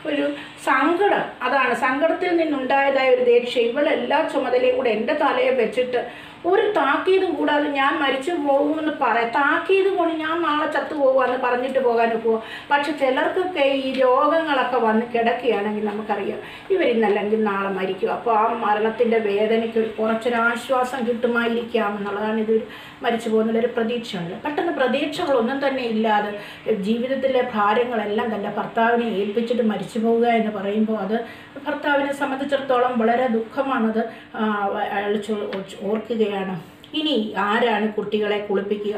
ഒരു സങ്കടം. അതാണ്. സങ്കടത്തിൽ നിന്നുണ്ടായതായ ഒരു ദേഷ്യം. ഇവളെല്ലാ ചുമതലയും കൂടെ എന്റെ തലയെ വെച്ചിട്ട് ഒരു താക്കീതും കൂടാതെ ഞാൻ മരിച്ചു പോകുമെന്ന് പറയാം. താക്കീത് കൊണ്ട് ഞാൻ നാളെ ചത്തു പോകുമെന്ന് പറഞ്ഞിട്ട് പോകാൻ പോകും പക്ഷെ ചിലർക്കൊക്കെ ഈ രോഗങ്ങളൊക്കെ വന്ന് കിടക്കുകയാണെങ്കിൽ നമുക്കറിയാം. ഇവരിന്നല്ലെങ്കിൽ നാളെ മരിക്കും. അപ്പോൾ ആ മരണത്തിന്റെ വേദനയ്ക്ക് കുറച്ചൊരു ആശ്വാസം കിട്ടുമായിരിക്കാം എന്നുള്ളതാണ് ഇത് മരിച്ചു പോകുന്നതിലൊരു പ്രതീക്ഷയുണ്ട്. പെട്ടെന്ന് പ്രതീക്ഷകളൊന്നും തന്നെ ഇല്ലാതെ ജീവിതത്തിലെ ഭാരങ്ങളെല്ലാം തന്റെ ഭർത്താവിനെ ഏൽപ്പിച്ചിട്ട് മരിച്ചു പോവുക എന്ന് പറയുമ്പോൾ അത് ഭർത്താവിനെ സംബന്ധിച്ചിടത്തോളം വളരെ ദുഃഖമാണത് അയാൾ ഓർക്കുകയാണ്. ഇനി ആരാണ് കുട്ടികളെ കുളിപ്പിക്കുക?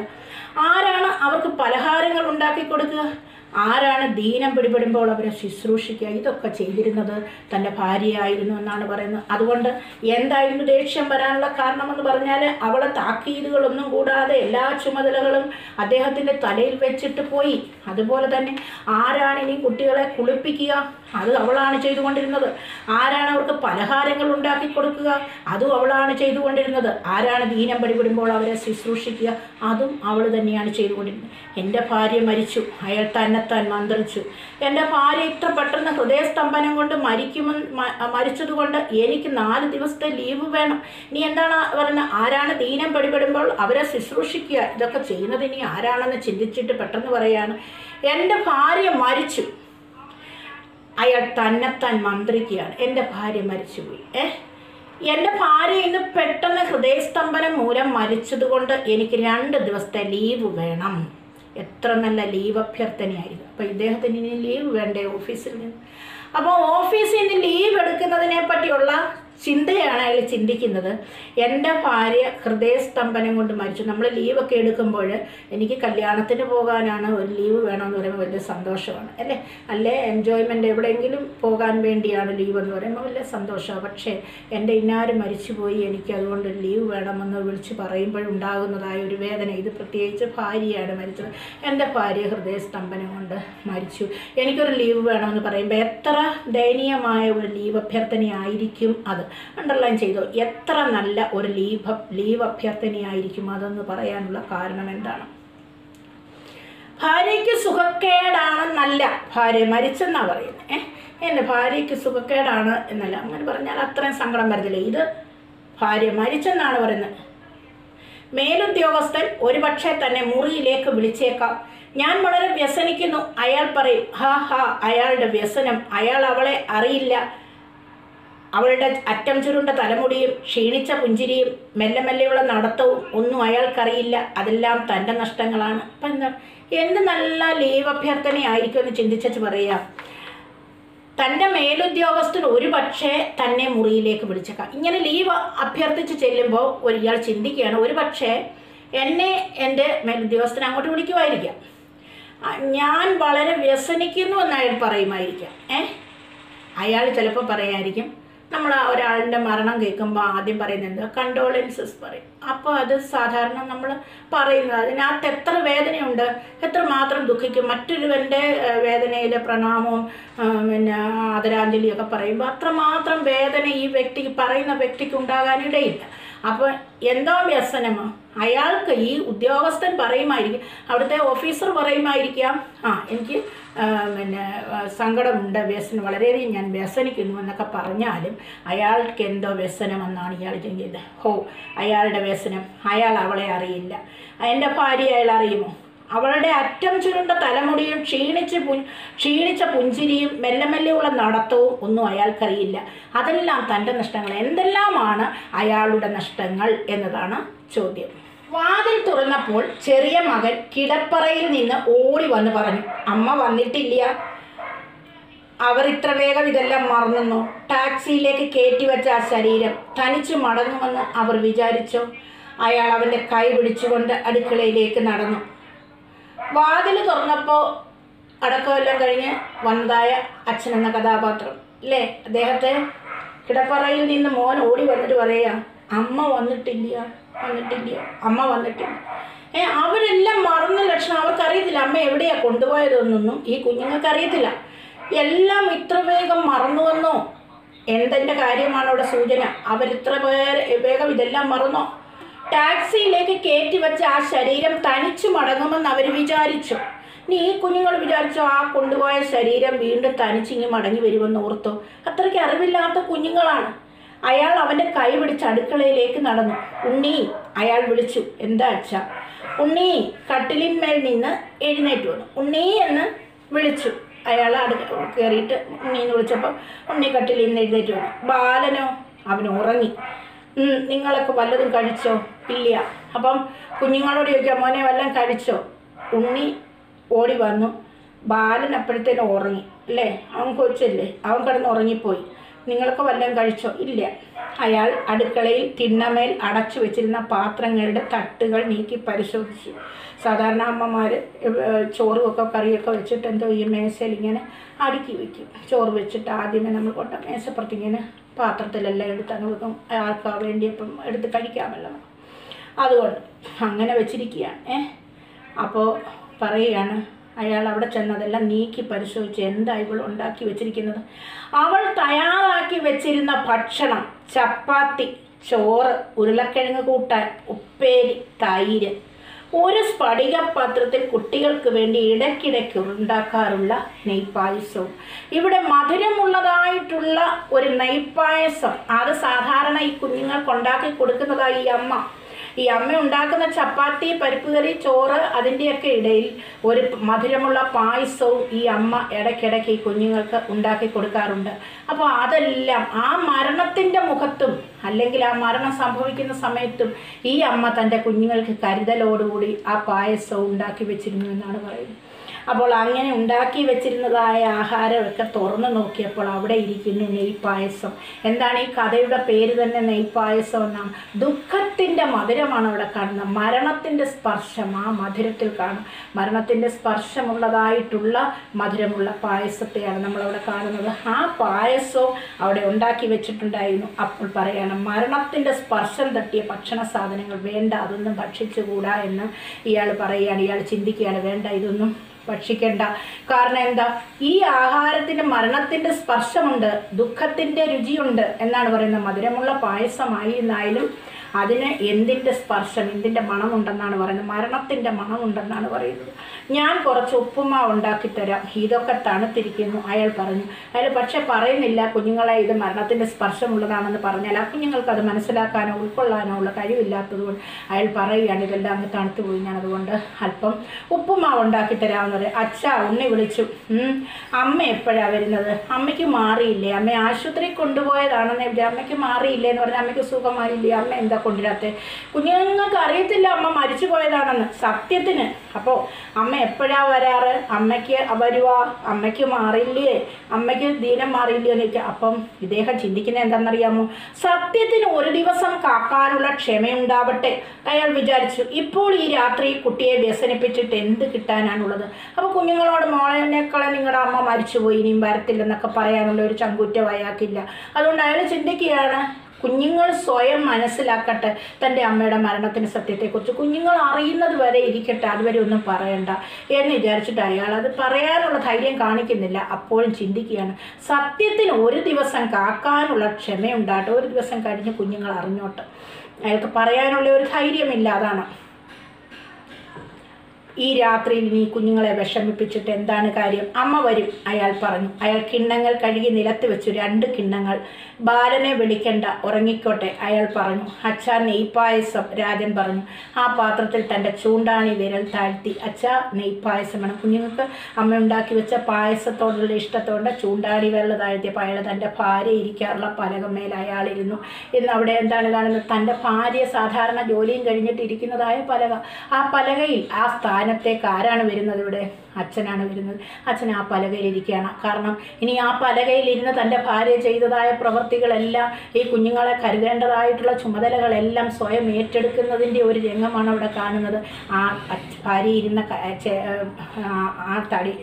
ആരാണ് അവർക്ക് പലഹാരങ്ങൾ ഉണ്ടാക്കി കൊടുക്കുക? ആരാണ് ദീനം പിടിപെടുമ്പോൾ അവരെ ശുശ്രൂഷിക്കുക? ഇതൊക്കെ ചെയ്തിരുന്നത് തന്റെ ഭാര്യയായിരുന്നു എന്നാണ് പറയുന്നത്. അതുകൊണ്ട് എന്തായിരുന്നു ദേഷ്യം വരാനുള്ള കാരണമെന്ന് പറഞ്ഞാൽ അവളെ താക്കീതുകളൊന്നും കൂടാതെ എല്ലാ ചുമതലകളും അദ്ദേഹത്തിന്റെ തലയിൽ വെച്ചിട്ട് പോയി. അതുപോലെ തന്നെ ആരാണ് ഇനി കുട്ടികളെ കുളിപ്പിക്കുക? അത് അവളാണ് ചെയ്തുകൊണ്ടിരുന്നത്. ആരാണ് അവർക്ക് പലഹാരങ്ങൾ ഉണ്ടാക്കി കൊടുക്കുക? അതും അവളാണ് ചെയ്തുകൊണ്ടിരുന്നത്. ആരാണ് ദീനം പിടിപെടുമ്പോൾ അവരെ ശുശ്രൂഷിക്കുക? അതും അവൾ തന്നെയാണ് ചെയ്തുകൊണ്ടിരുന്നത്. എന്റെ ഭാര്യ മരിച്ചു. അയാൾ തന്നെത്താൻ മന്ത്രിച്ചു. എന്റെ ഭാര്യ ഇത്ര പെട്ടെന്ന് ഹൃദയസ്തംഭനം കൊണ്ട് മരിക്കുമെന്ന് മരിച്ചതുകൊണ്ട് എനിക്ക് നാല് ദിവസത്തെ ലീവ് വേണം. നീ എന്താണ് പറയുന്നത് ആരാണ് ദീനം പിടിപെടുമ്പോൾ അവരെ ശുശ്രൂഷിക്കുക? ഇതൊക്കെ ചെയ്യുന്നത് ഇനി ആരാണെന്ന് ചിന്തിച്ചിട്ട് പെട്ടെന്ന് പറയാണ്. എന്റെ ഭാര്യ മരിച്ചു. അയാൾ തന്നെത്താൻ മന്ത്രിക്കുകയാണ്. എന്റെ ഭാര്യ മരിച്ചുപോയി. ഏഹ് എന്റെ ഭാര്യ ഇന്ന് പെട്ടെന്ന് ഹൃദയസ്തംഭനം മൂലം മരിച്ചതുകൊണ്ട് എനിക്ക് രണ്ട് ദിവസത്തെ ലീവ് വേണം. എത്ര നല്ല ലീവ് അഭ്യർത്ഥനയായിരുന്നു. അപ്പോൾ ഇദ്ദേഹത്തിന് ഇനി ലീവ് വേണ്ടേ ഓഫീസിൽ നിന്ന്? അപ്പോൾ ഓഫീസിൽ നിന്ന് ലീവ് എടുക്കുന്നതിനെ പറ്റിയുള്ള ചിന്തയാണ് അയാൾ ചിന്തിക്കുന്നത്. എന്റെ ഭാര്യ ഹൃദയസ്തംഭനം കൊണ്ട് മരിച്ചു. നമ്മൾ ലീവൊക്കെ എടുക്കുമ്പോൾ എനിക്ക് കല്യാണത്തിന് പോകാനാണ് ഒരു ലീവ് വേണമെന്ന് പറയുമ്പോൾ വലിയ സന്തോഷമാണ്. അല്ലേ? അല്ലേ? എൻജോയ്മെന്റ് എവിടെയെങ്കിലും പോകാൻ വേണ്ടിയാണ് ലീവ് എന്ന് പറയുമ്പോൾ വലിയ സന്തോഷമാണ്. പക്ഷേ എന്റെ ഇന്നാര് മരിച്ചുപോയി എനിക്ക് അതുകൊണ്ട് ലീവ് വേണമെന്ന് വിളിച്ച് പറയുമ്പോഴുണ്ടാകുന്നതായ ഒരു വേദന. ഇത് പ്രത്യേകിച്ച് ഭാര്യയാണ് മരിച്ചത്. എന്റെ ഭാര്യ ഹൃദയസ്തംഭനം കൊണ്ട് മരിച്ചു. എനിക്കൊരു ലീവ് വേണമെന്ന് പറയുമ്പോൾ എത്ര ദയനീയമായ ഒരു ലീവ് അഭ്യർത്ഥനയായിരിക്കും അത്. അണ്ടർലൈൻ ചെയ്തോ. എത്ര നല്ല ഒരു ലീവ് ലീവ് അഭ്യർത്ഥനയായിരിക്കും അതെന്ന് പറയാനുള്ള കാരണം എന്താണ്? ഭാര്യയ്ക്ക് സുഖക്കേടാണെന്നല്ല. ഭാര്യ മരിച്ചെന്നാ പറയുന്നത് ഏഹ് എന്റെ ഭാര്യയ്ക്ക് സുഖക്കേടാണ് എന്നല്ല. അങ്ങനെ പറഞ്ഞാൽ അത്രയും സങ്കടം വരത്തില്ല. ഇത് ഭാര്യ മരിച്ചെന്നാണ് പറയുന്നത്. മേലുദ്യോഗസ്ഥൻ ഒരുപക്ഷെ തന്നെ മുറിയിലേക്ക് വിളിച്ചേക്കാം. ഞാൻ വളരെ വ്യസനിക്കുന്നു. അയാൾ പറയും ഹാ ഹാ അയാളുടെ വ്യസനം. അയാൾ അവളെ അറിയില്ല. അവളുടെ അറ്റം ചുരുണ്ട തലമുടിയും ക്ഷീണിച്ച പുഞ്ചിരിയും മെല്ലെ മെല്ലെയുള്ള നടത്തവും ഒന്നും അയാൾക്കറിയില്ല. അതെല്ലാം തന്റെ നഷ്ടങ്ങളാണ്. അപ്പം എന്താ എന്ത് നല്ല ലീവ് അഭ്യർത്ഥനയായിരിക്കും എന്ന് ചിന്തിച്ചു പറയാം. തന്റെ മേലുദ്യോഗസ്ഥൻ ഒരു പക്ഷേ തന്നെ മുറിയിലേക്ക് വിളിച്ചേക്കാം ഇങ്ങനെ ലീവ് അഭ്യർത്ഥിച്ച് ചെല്ലുമ്പോൾ ഒരാൾ ചിന്തിക്കുകയാണ്. ഒരു പക്ഷേ എന്നെ എന്റെ മേലുദ്യോഗസ്ഥൻ അങ്ങോട്ട് വിളിക്കുമായിരിക്കാം. ഞാൻ വളരെ വ്യസനിക്കുന്നു എന്ന് അയാൾ പറയുമായിരിക്കാം. ഏ? അയാൾ ചിലപ്പോൾ പറയായിരിക്കും നമ്മൾ ഒരാളുടെ മരണം കേൾക്കുമ്പോൾ ആദ്യം പറയുന്നത് കണ്ടോളൻസസ് പറയും. അപ്പോൾ അത് സാധാരണ നമ്മൾ പറയുന്നത് അതിനകത്ത് എത്ര വേദനയുണ്ട് എത്ര മാത്രം ദുഃഖിക്കും. മറ്റൊരുവന്റെ വേദനയിൽ പ്രണാമവും പിന്നെ ആദരാഞ്ജലിയൊക്കെ പറയുമ്പോൾ അത്രമാത്രം വേദന ഈ വ്യക്തിക്ക് പറയുന്ന വ്യക്തിക്ക് ഉണ്ടാകാനിടയില്ല. അപ്പോൾ എന്തോ വ്യസനമോ. അയാൾക്ക് ഈ ഉദ്യോഗസ്ഥൻ പറയുമായിരിക്കും അവിടുത്തെ ഓഫീസർ പറയുമായിരിക്കാം. ആ എനിക്ക് പിന്നെ സങ്കടമുണ്ട് വ്യസനം വളരെയധികം ഞാൻ വ്യസനിക്കുന്നു എന്നൊക്കെ പറഞ്ഞാലും അയാൾക്ക് എന്തോ വ്യസനമെന്നാണ് ഇയാൾ ചിന്തിക്കുന്നത്. ഹോ അയാളുടെ വ്യസനം അയാൾ അവളെ അറിയില്ല. എന്റെ ഭാര്യ അയാൾ അറിയുമോ? അവളുടെ അറ്റം ചുരുണ്ട തലമുടിയും ക്ഷീണിച്ച് പു ക്ഷീണിച്ച പുഞ്ചിരിയും മെല്ലെ മെല്ലെയുള്ള നടത്തവും ഒന്നും അയാൾക്കറിയില്ല. അതെല്ലാം തന്റെ നഷ്ടങ്ങൾ. എന്തെല്ലാമാണ് അയാളുടെ നഷ്ടങ്ങൾ എന്നതാണ് ചോദ്യം. വാതിൽ തുറന്നപ്പോൾ ചെറിയ മകൻ കിടപ്പറയിൽ നിന്ന് ഓടി വന്ന് പറഞ്ഞു അമ്മ വന്നിട്ടില്ല. അവർ ഇത്ര വേഗം ഇതെല്ലാം മറന്നെന്നോ ടാക്സിയിലേക്ക് കയറ്റിവെച്ച ആ ശരീരം തനിച്ചു മടങ്ങുമെന്ന് അവർ വിചാരിച്ചോ? അയാൾ അവന്റെ കൈ പിടിച്ചുകൊണ്ട് അടുക്കളയിലേക്ക് നടന്നു. വാതിൽ തുറന്നപ്പോൾ അടക്കമെല്ലാം കഴിഞ്ഞ് വന്നതായ അച്ഛൻ എന്ന കഥാപാത്രം. അല്ലേ അദ്ദേഹത്തെ കിടപ്പറയിൽ നിന്ന് മോൻ ഓടി വന്നിട്ട് പറയാ അമ്മ വന്നിട്ടില്ല. വന്നിട്ടില്ല. അമ്മ വന്നിട്ടില്ല. ഏ അവരെല്ലാം മറന്ന ലക്ഷണം. അവർക്കറിയത്തില്ല അമ്മ എവിടെയാണ് കൊണ്ടുപോയതെന്നൊന്നും ഈ കുഞ്ഞുങ്ങൾക്ക് അറിയത്തില്ല എല്ലാം ഇത്ര വേഗം മറന്നുവെന്നോ എന്തെന്റെ കാര്യമാണ് അവിടെ സൂചന? അവരിത്ര വേഗം ഇതെല്ലാം മറന്നോ? ടാക്സിയിലേക്ക് കയറ്റി വെച്ച ആ ശരീരം തനിച്ചു മടങ്ങുമെന്ന് അവർ വിചാരിച്ചു. നീ ഈ കുഞ്ഞുങ്ങൾ വിചാരിച്ചോ ആ കൊണ്ടുപോയ ശരീരം വീണ്ടും തനിച്ചിങ്ങി മടങ്ങി വരുമെന്ന് ഓർത്തോ? അത്രയ്ക്ക് അറിവില്ലാത്ത കുഞ്ഞുങ്ങളാണ്. അയാൾ അവന്റെ കൈ പിടിച്ച് അടുക്കളയിലേക്ക് നടന്നു. ഉണ്ണി അയാൾ വിളിച്ചു എന്താ അച്ഛ? ഉണ്ണി കട്ടിലിന്മേൽ നിന്ന് എഴുന്നേറ്റ് വന്നു. ഉണ്ണി എന്ന് വിളിച്ചു. അയാൾ അടു കയറിയിട്ട് ഉണ്ണി എന്ന് വിളിച്ചപ്പോൾ ഉണ്ണി കട്ടിലിൽ നിന്ന് എഴുന്നേറ്റ് വന്നു. ബാലനോ? അവൻ ഉറങ്ങി. നിങ്ങളൊക്കെ വല്ലതും കഴിച്ചോ? ഇല്ല. അപ്പം കുഞ്ഞുങ്ങളോട് ചോദിക്കാം മോനെ വല്ലതും കഴിച്ചോ? ഉണ്ണി ഓടി വന്നു. ബാലൻ അപ്പോഴത്തേനും ഉറങ്ങി. അല്ലേ? അവൻ കൊച്ചല്ലേ? അവൻ കിടന്ന് ഉറങ്ങിപ്പോയി. നിങ്ങളൊക്കെ വല്ലതും കഴിച്ചോ? ഇല്ല. അയാൾ അടുക്കളയിൽ തിണ്ണമേൽ അടച്ചു വെച്ചിരുന്ന പാത്രങ്ങളുടെ തട്ടുകൾ നീക്കി പരിശോധിച്ചു. സാധാരണ അമ്മമാർ ചോറുമൊക്കെ കറിയൊക്കെ വെച്ചിട്ട് എന്തോ ഈ മേശയിൽ ഇങ്ങനെ അടുക്കി വയ്ക്കും ചോറ് വെച്ചിട്ട് ആദ്യമേ നമ്മൾ കൊണ്ട മേശപ്പുറത്ത് ഇങ്ങനെ പാത്രത്തിലെല്ലാം എടുത്ത് അങ്ങ് വെക്കും. ആർക്കാ വേണ്ടിയപ്പം എടുത്ത് കഴിക്കാമല്ലോ. അതുകൊണ്ട് അങ്ങനെ വെച്ചിരിക്കുകയാണ്. ഏ? അപ്പോൾ പറയുകയാണ് അയാൾ അവിടെ ചെന്നതെല്ലാം നീക്കി പരിശോധിച്ച് എന്താ ഇവൾ ഉണ്ടാക്കി വെച്ചിരിക്കുന്നത്? അവൾ തയ്യാറാക്കി വെച്ചിരുന്ന ഭക്ഷണം ചപ്പാത്തി ചോറ് ഉരുളക്കിഴങ്ങ് കൂട്ടാൻ ഉപ്പേരി തൈര്. ഒരു സ്ഫടിക പാത്രത്തിൽ കുട്ടികൾക്ക് വേണ്ടി ഇടയ്ക്കിടയ്ക്ക് ഉണ്ടാക്കാറുള്ള നെയ്പ്പായസവും ഇവിടെ മധുരമുള്ളതായിട്ടുള്ള ഒരു നെയ്പ്പായസം അത് സാധാരണ ഈ കുഞ്ഞുങ്ങൾക്ക് ഉണ്ടാക്കി കൊടുക്കുന്നതായി അമ്മ ഈ അമ്മ ഉണ്ടാക്കുന്ന ചപ്പാത്തി പരിപ്പ് കറി ചോറ് അതിന്റെയൊക്കെ ഇടയിൽ ഒരു മധുരമുള്ള പായസവും ഈ അമ്മ ഇടയ്ക്കിടയ്ക്ക് ഈ കുഞ്ഞുങ്ങൾക്ക് ഉണ്ടാക്കി കൊടുക്കാറുണ്ട്. അപ്പോൾ അതെല്ലാം ആ മരണത്തിന്റെ മുഖത്തും അല്ലെങ്കിൽ ആ മരണം സംഭവിക്കുന്ന സമയത്തും ഈ അമ്മ തന്റെ കുഞ്ഞുങ്ങൾക്ക് കരുതലോടുകൂടി ആ പായസവും ഉണ്ടാക്കി വെച്ചിരുന്നു എന്നാണ് പറയുന്നത്. അപ്പോൾ അങ്ങനെ ഉണ്ടാക്കി വെച്ചിരുന്നതായ ആഹാരമൊക്കെ തുറന്നു നോക്കിയപ്പോൾ അവിടെ ഇരിക്കുന്നു നെയ്പായസം എന്താണ് ഈ കഥയുടെ പേര് തന്നെ നെയ്പായസം എന്നാണ് ദുഃഖത്തിന്റെ മധുരമാണ് അവിടെ കാണുന്നത്. മരണത്തിന്റെ സ്പർശം ആ മധുരത്തിൽ കാണും. മരണത്തിന്റെ സ്പർശമുള്ളതായിട്ടുള്ള മധുരമുള്ള പായസത്തെയാണ് നമ്മളവിടെ കാണുന്നത്. ആ പായസവും അവിടെ ഉണ്ടാക്കി വെച്ചിട്ടുണ്ടായിരുന്നു. അപ്പോൾ പറയാണ് മരണത്തിന്റെ സ്പർശം തട്ടിയ ഭക്ഷണ സാധനങ്ങൾ വേണ്ട അതൊന്നും ഭക്ഷിച്ചുകൂടാ എന്ന് ഇയാൾ പറയുകയാണ്. ഇയാൾ ചിന്തിക്കുകയാണ് വേണ്ട ഇതൊന്നും ഭക്ഷിക്കണ്ട. കാരണം എന്താ? ഈ ആഹാരത്തിന് മരണത്തിന്റെ സ്പർശമുണ്ട് ദുഃഖത്തിന്റെ രുചിയുണ്ട് എന്നാണ് പറയുന്നത്. മധുരമുള്ള പായസമായി എന്നായാലും അതിന് എന്തിന്റെ സ്പർശം എന്തിന്റെ മണമുണ്ടെന്നാണ് പറയുന്നത് മരണത്തിന്റെ മണമുണ്ടെന്നാണ് പറയുന്നത്. ഞാൻ കുറച്ച് ഉപ്പുമാവ് ഉണ്ടാക്കി തരാം. ഇതൊക്കെ തണുത്തിരിക്കുന്നു അയാൾ പറഞ്ഞു. അയാൾ പക്ഷെ പറയുന്നില്ല കുഞ്ഞുങ്ങളെ ഇത് മരണത്തിന്റെ സ്പർശമുള്ളതാണെന്ന് പറഞ്ഞാൽ ആ കുഞ്ഞുങ്ങൾക്ക് അത് മനസ്സിലാക്കാനോ ഉൾക്കൊള്ളാനോ ഉള്ള കഴിവില്ലാത്തതുകൊണ്ട് അയാൾ പറയുകയാണ് ഇതെല്ലാം അങ്ങ് തണുത്തു പോയി. ഞാൻ അതുകൊണ്ട് അല്പം ഉപ്പുമാവ് ഉണ്ടാക്കി തരാമെന്ന് പറയും. അച്ഛ ഉണ്ണി വിളിച്ചു. അമ്മ എപ്പോഴാണ് വരുന്നത്? അമ്മയ്ക്ക് മാറിയില്ലേ? അമ്മ ആശുപത്രി കൊണ്ടുപോയതാണെന്ന്. അമ്മയ്ക്ക് മാറിയില്ലേ എന്ന് പറഞ്ഞാൽ അമ്മയ്ക്ക് സുഖമായില്ലേ? അമ്മ എന്താ കൊണ്ടുവരാത്തെ കുഞ്ഞുങ്ങൾക്ക് അറിയത്തില്ല അമ്മ മരിച്ചു പോയതാണെന്ന്. സത്യത്തിന്. അപ്പോൾ അമ്മ എപ്പോഴാ വരാറ്? അമ്മയ്ക്ക് വരുവാ? അമ്മയ്ക്ക് മാറില്ലേ? അമ്മയ്ക്ക് ദീനം മാറില്ലേ എന്ന് അപ്പം ഇദ്ദേഹം ചിന്തിക്കുന്നത് എന്താണെന്നറിയാമോ? സത്യത്തിന് ഒരു ദിവസം കാക്കാനുള്ള ക്ഷമയുണ്ടാവട്ടെ അയാൾ വിചാരിച്ചു. ഇപ്പോൾ ഈ രാത്രി കുട്ടിയെ വ്യസനിപ്പിച്ചിട്ട് എന്ത് കിട്ടാനാണുള്ളത്? അപ്പോൾ കുഞ്ഞുങ്ങളോട് മോളെന്നേക്കാളെ നിങ്ങളുടെ അമ്മ മരിച്ചുപോയി. ഇനിയും വരത്തില്ലെന്നൊക്കെ പറയാനുള്ള ഒരു ചങ്കൂറ്റം അയാൾക്കില്ല. അതുകൊണ്ട് അയാൾ ചിന്തിക്കുകയാണ് കുഞ്ഞുങ്ങൾ സ്വയം മനസ്സിലാക്കട്ടെ തന്റെ അമ്മയുടെ മരണത്തിന് സത്യത്തെക്കുറിച്ച്. കുഞ്ഞുങ്ങൾ അറിയുന്നത് വരെ ഇരിക്കട്ടെ അതുവരെ ഒന്നും പറയണ്ട എന്ന് വിചാരിച്ചിട്ട് അയാൾ അത് പറയാനുള്ള ധൈര്യം കാണിക്കുന്നില്ല. അപ്പോഴും ചിന്തിക്കുകയാണ് സത്യത്തിന് ഒരു ദിവസം കാക്കാനുള്ള ക്ഷമയുണ്ടാട്ടെ ഒരു ദിവസം കഴിഞ്ഞ് കുഞ്ഞുങ്ങൾ അറിഞ്ഞോട്ടെ. അയാൾക്ക് പറയാനുള്ള ഒരു ധൈര്യമില്ല അതാണ്. ഈ രാത്രിയിൽ നീ കുഞ്ഞുങ്ങളെ വിഷമിപ്പിച്ചിട്ട് എന്താണ് കാര്യം? അമ്മ വരും അയാൾ പറഞ്ഞു. അയാൾ കിണ്ണങ്ങൾ കഴുകി നിലത്ത് വെച്ചു. രണ്ട് കിണ്ണങ്ങൾ. ബാലനെ വിളിക്കണ്ട ഉറങ്ങിക്കോട്ടെ അയാൾ പറഞ്ഞു. അച്ഛാ നെയ്പായസം രാജൻ പറഞ്ഞു. ആ പാത്രത്തിൽ തന്റെ ചൂണ്ടാണി വിരൽ താഴ്ത്തി. അച്ഛാ നെയ്പായസം വേണം. കുഞ്ഞുങ്ങൾക്ക് അമ്മ ഉണ്ടാക്കി വെച്ച പായസത്തോടുള്ള ഇഷ്ടത്തോടെ ചൂണ്ടാണി വിരൽ താഴ്ത്തിയപ്പോൾ അയാൾ തന്റെ ഭാര്യ ഇരിക്കാറുള്ള പലകമേൽ അയാളിരുന്നു. ഇന്ന് അവിടെ എന്താണ് കാണുന്നത്? തന്റെ ഭാര്യ സാധാരണ ജോലിയും കഴിഞ്ഞിട്ട് ഇരിക്കുന്നതായ പലക. ആ പലകയിൽ ആ സ്ഥാനത്തേക്ക് ആരാണ് വരുന്നത് ഇവിടെ? അച്ഛനാണ് വരുന്നത്. അച്ഛൻ ആ പലകയിലിരിക്കുകയാണ്. കാരണം ഇനി ആ പലകയിൽ ഇരുന്ന് തന്റെ ഭാര്യ ചെയ്തതായ പ്രവൃത്തികളെല്ലാം ഈ കുഞ്ഞുങ്ങളെ കരുതേണ്ടതായിട്ടുള്ള ചുമതലകളെല്ലാം സ്വയം ഏറ്റെടുക്കുന്നതിന്റെ ഒരു രംഗമാണ് അവിടെ കാണുന്നത്. ആ ഭാര്യ ഇരുന്ന ആ- തടി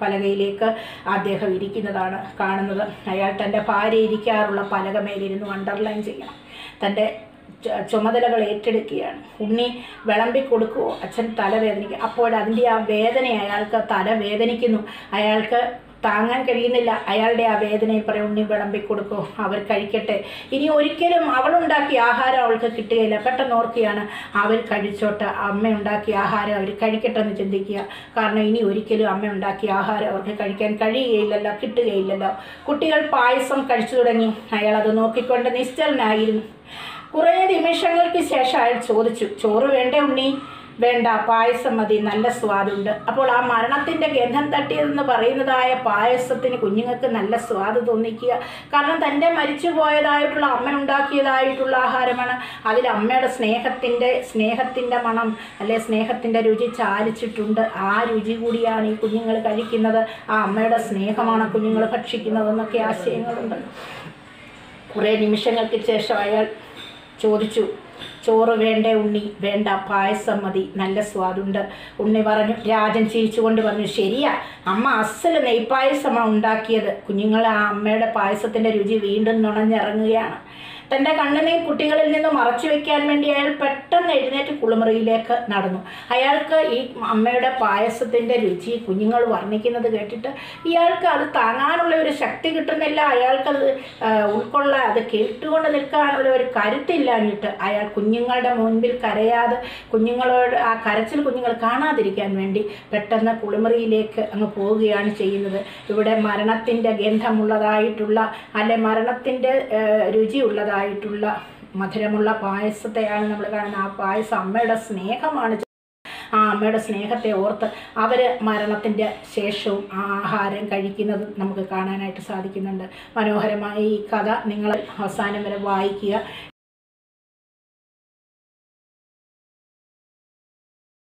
പലകയിലേക്ക് അദ്ദേഹം ഇരിക്കുന്നതാണ് കാണുന്നത്. അയാൾ തന്റെ ഭാര്യ ഇരിക്കാറുള്ള പലകമേലിരുന്ന് അണ്ടർലൈൻ ചെയ്യണം. തന്റെ ചുമതലകൾ ഏറ്റെടുക്കുകയാണ്. ഉണ്ണി വിളമ്പി കൊടുക്കുമോ അച്ഛൻ തലവേദനിക്കും അപ്പോൾ അതിന്റെ ആ വേദന അയാൾക്ക് തലവേദനിക്കുന്നു. അയാൾക്ക് താങ്ങാൻ കഴിയുന്നില്ല. അയാളുടെ ആ വേദനയിൽ പറയും ഉണ്ണി വിളമ്പി കൊടുക്കോ അവർ കഴിക്കട്ടെ. ഇനി ഒരിക്കലും അവളുണ്ടാക്കിയ ആഹാരം അവൾക്ക് കിട്ടുകയില്ല. പെട്ടെന്ന് ഓർക്കുകയാണ് അവർ കഴിച്ചോട്ടെ അമ്മ ഉണ്ടാക്കിയ ആഹാരം അവർ കഴിക്കട്ടെ എന്ന് ചിന്തിക്കുക. കാരണം ഇനി ഒരിക്കലും അമ്മ ഉണ്ടാക്കിയ ആഹാരം അവർക്ക് കഴിക്കാൻ കഴിയുകയില്ലല്ലോ കിട്ടുകയില്ലല്ലോ. കുട്ടികൾ പായസം കഴിച്ചു തുടങ്ങി. അയാൾ അത് നോക്കിക്കൊണ്ട് നിശ്ചലനായിരുന്നു. കുറേ നിമിഷങ്ങൾക്ക് ശേഷം അയാൾ ചോദിച്ചു ചോറ് വേണ്ടേ ഉണ്ണി? വേണ്ട പായസം മതി നല്ല സ്വാദുണ്ട്. അപ്പോൾ ആ മരണത്തിന്റെ ഗന്ധം തട്ടിയതെന്ന് പറയുന്നതായ പായസത്തിന് കുഞ്ഞുങ്ങൾക്ക് നല്ല സ്വാദ് തോന്നിക്കുക. കാരണം തന്റെ മരിച്ചു പോയതായിട്ടുള്ള അമ്മ ഉണ്ടാക്കിയതായിട്ടുള്ള ആഹാരമാണ്. അതിൽ അമ്മയുടെ സ്നേഹത്തിന്റെ സ്നേഹത്തിന്റെ മണം അല്ലെ സ്നേഹത്തിന്റെ രുചി ചാലിച്ചിട്ടുണ്ട്. ആ രുചി കൂടിയാണ് ഈ കുഞ്ഞുങ്ങൾ കഴിക്കുന്നത്. ആ അമ്മയുടെ സ്നേഹമാണ് കുഞ്ഞുങ്ങൾ ഭക്ഷിക്കുന്നതെന്നൊക്കെ ആശയങ്ങളുണ്ട്. കുറേ നിമിഷങ്ങൾക്ക് ശേഷം അയാൾ ചോദിച്ചു. ചോറ് വേണ്ടേ ഉണ്ണി വേണ്ട പായസം മതി നല്ല സ്വാദുണ്ട്. ഉണ്ണി പറഞ്ഞു. രാജൻ ചിരിച്ചുകൊണ്ട് പറഞ്ഞു. ശരിയാ അമ്മ അസൽ നെയ്പായസമാണ് ഉണ്ടാക്കിയത്. കുഞ്ഞുങ്ങളെ ആ അമ്മയുടെ പായസത്തിന്റെ രുചി വീണ്ടും നുണഞ്ഞിറങ്ങുകയാണ്. തന്റെ കണ്ണുനീർ കുട്ടികളിൽ നിന്ന് മറച്ചു വെക്കാൻ വേണ്ടി അയാൾ പെട്ടെന്ന് എഴുന്നേറ്റ് കുളിമുറിയിലേക്ക് നടന്നു. അയാൾക്ക് ഈ അമ്മയുടെ പായസത്തിന്റെ രുചി കുഞ്ഞുങ്ങൾ വർണിക്കുന്നത് കേട്ടിട്ട് ഇയാൾക്ക് അത് താങ്ങാനുള്ള ഒരു ശക്തി കിട്ടുന്നില്ല. അയാൾക്ക് അത് ഉൾക്കൊള്ളാൻ അത് കേട്ടുകൊണ്ട് നിൽക്കാനുള്ള ഒരു കരുത്തില്ലാഞ്ഞിട്ട് അയാൾ കുഞ്ഞുങ്ങളുടെ മുൻപിൽ കരയാതെ കുഞ്ഞുങ്ങളോട് ആ കരച്ചിൽ കുഞ്ഞുങ്ങൾ കാണാതിരിക്കാൻ വേണ്ടി പെട്ടെന്ന് കുളിമുറിയിലേക്ക് അങ്ങ് പോവുകയാണ് ചെയ്യുന്നത്. ഇവിടെ മരണത്തിന്റെ ഗന്ധമുള്ളതായിട്ടുള്ള അല്ലെ മരണത്തിന്റെ രുചിയുള്ളതായിട്ടുള്ള മധുരമുള്ള പായസത്തെയാണ് നമ്മൾ കാണുന്നത്. ആ പായസം അമ്മയുടെ സ്നേഹമാണ്. ആ അമ്മയുടെ സ്നേഹത്തെ ഓർത്ത് അവർ മരണത്തിന്റെ ശേഷവും ആഹാരം കഴിക്കുന്നത് നമുക്ക് കാണാനായിട്ട് സാധിക്കുന്നുണ്ട്. മനോഹരമായ ഈ കഥ നിങ്ങൾ അവസാനം വരെ വായിക്കുക.